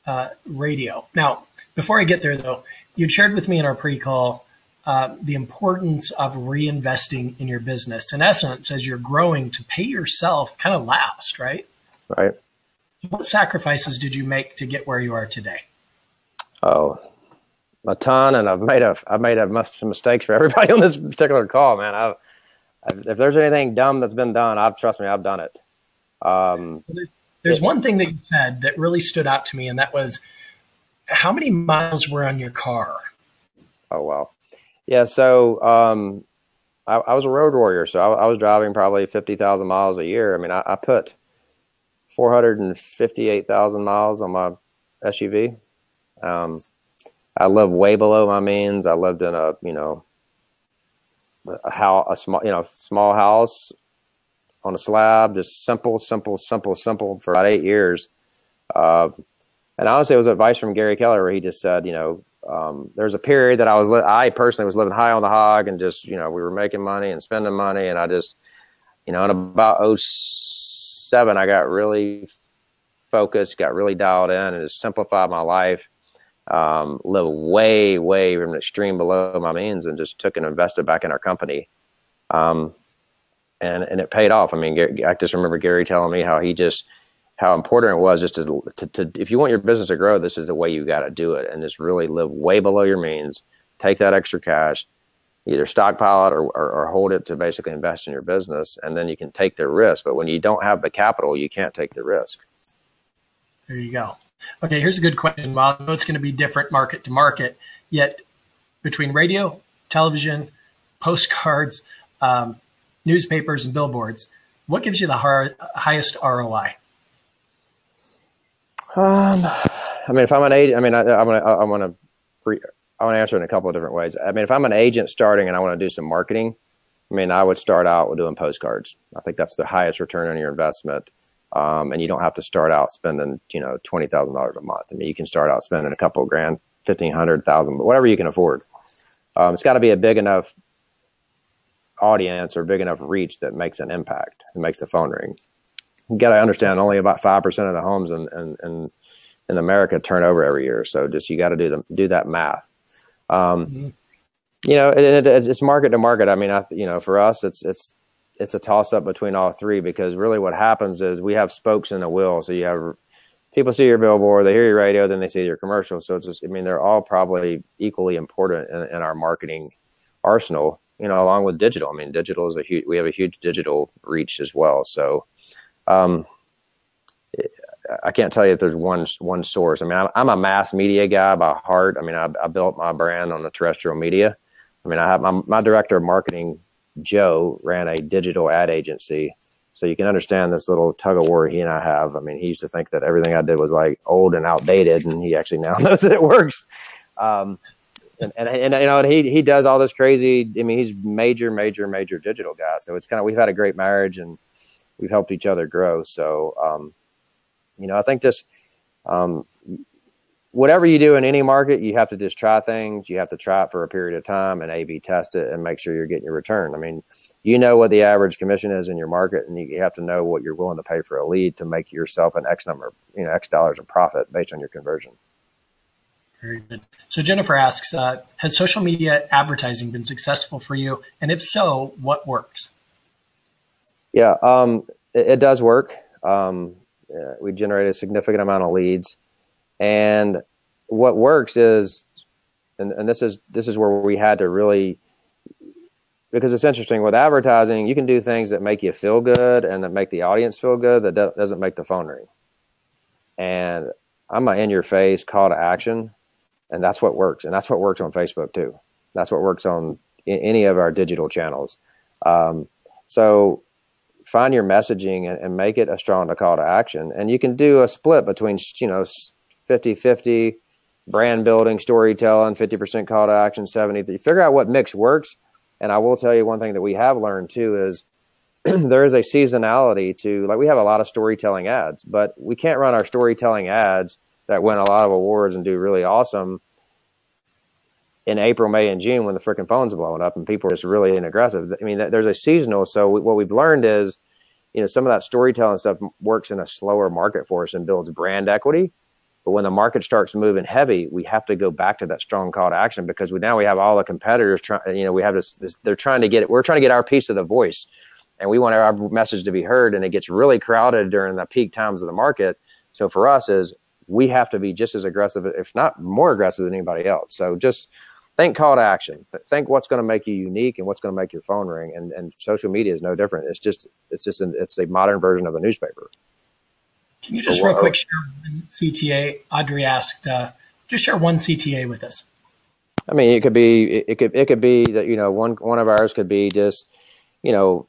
Speaker 1: uh, radio. Now, before I get there, though, you shared with me in our pre-call uh, the importance of reinvesting in your business. In essence, as you're growing, to pay yourself kind of last, right?
Speaker 2: Right.
Speaker 1: What sacrifices did you make to get where you are today?
Speaker 2: Oh, a ton, and I've made a I've made a mistakes for everybody on this particular call, man. I've, I've, if there's anything dumb that's been done, I've trust me, I've done it. Um,
Speaker 1: there's one thing that you said that really stood out to me, and that was how many miles were on your car?
Speaker 2: Oh wow, yeah. So um, I, I, was a road warrior, so I, I was driving probably fifty thousand miles a year. I mean, I, I put four hundred and fifty-eight thousand miles on my SUV. Um, I lived way below my means. I lived in a you know a house, a small you know small house on a slab, just simple, simple, simple, simple for about eight years. Uh, and honestly, it was advice from Gary Keller where he just said, you know, um, there's a period that I was, li- I personally was living high on the hog and just, you know, we were making money and spending money. And I just, you know, in about 07, I got really focused, got really dialed in and just simplified my life. Um, live way, way from the extreme below my means and just took and invested back in our company. Um, and, and it paid off. I mean, I just remember Gary telling me how he just, how important it was just to, to, to if you want your business to grow, this is the way you got to do it, and just really live way below your means. Take that extra cash, either stockpile it or, or, or, hold it to basically invest in your business, and then you can take the risk. But when you don't have the capital, you can't take the risk.
Speaker 1: There you go. Okay, here's a good question. Well, it's going to be different market to market, yet between radio, television, postcards, um, newspapers, and billboards, what gives you the highest ROI?
Speaker 2: Um, I mean, if I'm an agent, I mean, I, am gonna, I want to, I want to answer in a couple of different ways. I mean, if I'm an agent starting and I want to do some marketing, I mean, I would start out with doing postcards. I think that's the highest return on your investment. Um, and you don't have to start out spending, you know, twenty thousand dollars a month. I mean, you can start out spending a couple of grand, fifteen hundred thousand, but whatever you can afford. Um, it's got to be a big enough audience or big enough reach that makes an impact and makes the phone ring you got to understand only about 5% of the homes in, in, in, in America turn over every year. So just, you got to do the, do that math. Um, mm-hmm. you know, it, it, it's market to market. I mean, I, you know, for us, it's, it's, it's a toss up between all three because really what happens is we have spokes in the wheel. So you have people see your billboard, they hear your radio, then they see your commercial. So it's just, I mean, they're all probably equally important in, in our marketing arsenal, you know, along with digital. I mean, digital is a huge, we have a huge digital reach as well. So, um, I can't tell you if there's one one source. I mean, I'm, a mass media guy by heart. I mean, I, I, built my brand on the terrestrial media. I mean, I have my, my director of marketing, Joe, ran a digital ad agency. So you can understand this little tug of war he and I have. I mean, he used to think that everything I did was like old and outdated, and he actually now knows that it works. Um, and, and, and, you know, he, he does all this crazy. I mean, he's major, major, major digital guy. So it's kind of, we've had a great marriage and, we've helped each other grow. So, um, you know, I think just um, whatever you do in any market, you have to just try things. You have to try it for a period of time and A/B test it and make sure you're getting your return. I mean, you know what the average commission is in your market, and you have to know what you're willing to pay for a lead to make yourself an X number, you know, X dollars of profit based on your conversion.
Speaker 1: Very good. So Jennifer asks, uh, has social media advertising been successful for you? And if so, what works?
Speaker 2: Yeah, um, it, it, does work. Um, we generate a significant amount of leads, and what works is, and, and this is this is where we had to really, because it's interesting with advertising, you can do things that make you feel good and that make the audience feel good that do, doesn't make the phone ring. And I'm a in your face call to action, and that's what works, and that's what works on Facebook too. That's what works on any of our digital channels. Um, so find your messaging and, and, make it a strong call to action. And you can do a split between, you know, 50 50, brand building, storytelling, 50% call to action, 70. You figure out what mix works. And I will tell you one thing that we have learned too is there is a seasonality to like we have a lot of storytelling ads, but we can't run our storytelling ads that win a lot of awards and do really awesome in April, May, and June when the freaking phones are blowing up and people are just really aggressive. I mean, there's a seasonal. So what we've learned is, you know, some of that storytelling stuff works in a slower market for us and builds brand equity. But when the market starts moving heavy, we have to go back to that strong call to action because we now we have all the competitors trying. You know, we have this, this. They're trying to get it. We're trying to get our piece of the voice, and we want our message to be heard. And it gets really crowded during the peak times of the market. So for us, is we have to be just as aggressive, if not more aggressive than anybody else. So just think call to action. Think what's going to make you unique and what's going to make your phone ring. And, and social media is no different. It's just it's just an, it's a modern version of a newspaper.
Speaker 1: Can you just real quick share one CTA? Audrey asked, uh, just share one CTA with us.
Speaker 2: I mean, it could be, it could, it could be that, you know, one, one of ours could be just, you know,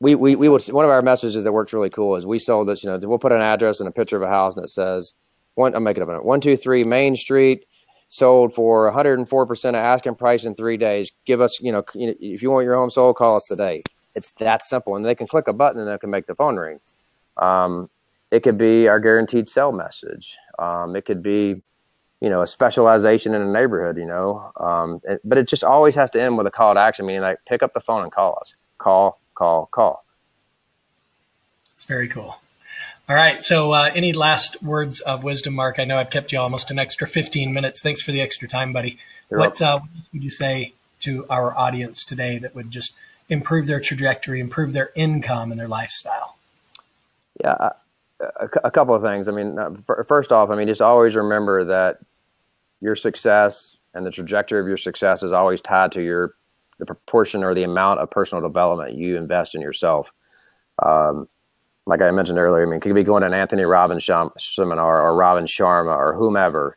Speaker 2: we, we, we would, one of our messages that works really cool is we sold this, you know, we'll put an address and a picture of a house and it says one, I'm making it up a one, two, three Main Street sold for 104% of asking price in three days. Give us, you know, if you want your home sold, call us today. It's that simple. And they can click a button and they can make the phone ring. Um, it could be our guaranteed sell message. Um, it could be, you know, a specialization in a neighborhood, you know. Um, it, but it just always has to end with a call to action, meaning like pick up the phone and call us. Call, call, call.
Speaker 1: It's very cool. All right. So, uh, any last words of wisdom, Mark? I know I've kept you almost an extra 15 minutes. Thanks for the extra time, buddy. what, uh, would you say to our audience today that would just improve their trajectory, improve their income and their lifestyle?
Speaker 2: Yeah, a, a couple of things. I mean, uh, first off, I mean, just always remember that your success and the trajectory of your success is always tied to your the proportion or the amount of personal development you invest in yourself. Um, like I mentioned earlier, I mean, could be going to an Anthony Robbins seminar or Robin Sharma or whomever,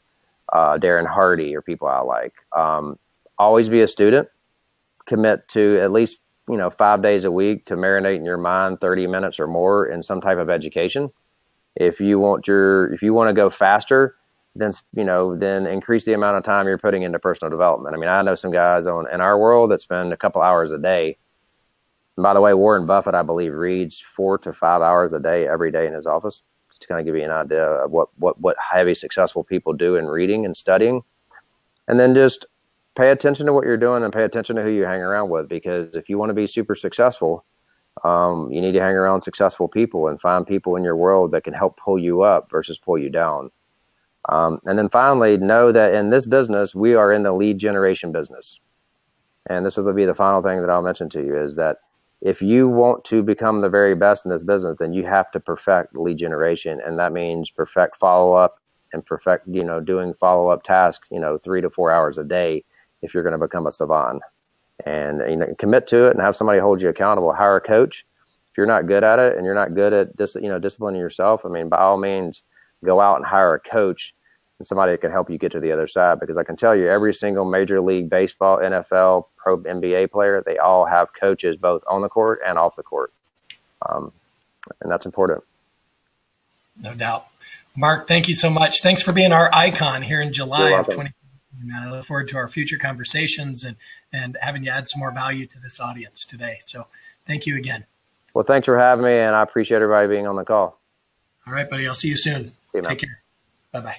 Speaker 2: uh, Darren Hardy or people I like. Um, always be a student. Commit to at least you know five days a week to marinate in your mind 30 minutes or more in some type of education if you want your if you want to go faster, then you know then increase the amount of time you're putting into personal development. I mean, I know some guys on in our world that spend a couple hours a day. And by the way, Warren Buffett, I believe, reads four to five hours a day every day in his office. Just to kind of give you an idea of what what what heavy successful people do in reading and studying, and then just pay attention to what you're doing and pay attention to who you hang around with because if you want to be super successful um, you need to hang around successful people and find people in your world that can help pull you up versus pull you down. Um, and then finally, know that in this business, we are in the lead generation business. And this will be the final thing that I'll mention to you is that if you want to become the very best in this business, then you have to perfect lead generation. And that means perfect follow up and perfect, you know, doing follow up tasks, you know, three to four hours a day if you're going to become a savant. And you know commit to it and have somebody hold you accountable. Hire a coach. If you're not good at it and you're not good at dis, you know disciplining yourself i mean by all means go out and hire a coach and somebody that can help you get to the other side because i can tell you every single major league baseball nfl pro nba player they all have coaches both on the court and off the court um, and that's important
Speaker 1: no doubt mark thank you so much thanks for being our icon here in july of 20 and I look forward to our future conversations and, and having you add some more value to this audience today. So thank you again.
Speaker 2: Well, thanks for having me, and I appreciate everybody being on the call.
Speaker 1: All right, buddy. I'll see you soon. See you, Take care. Bye bye.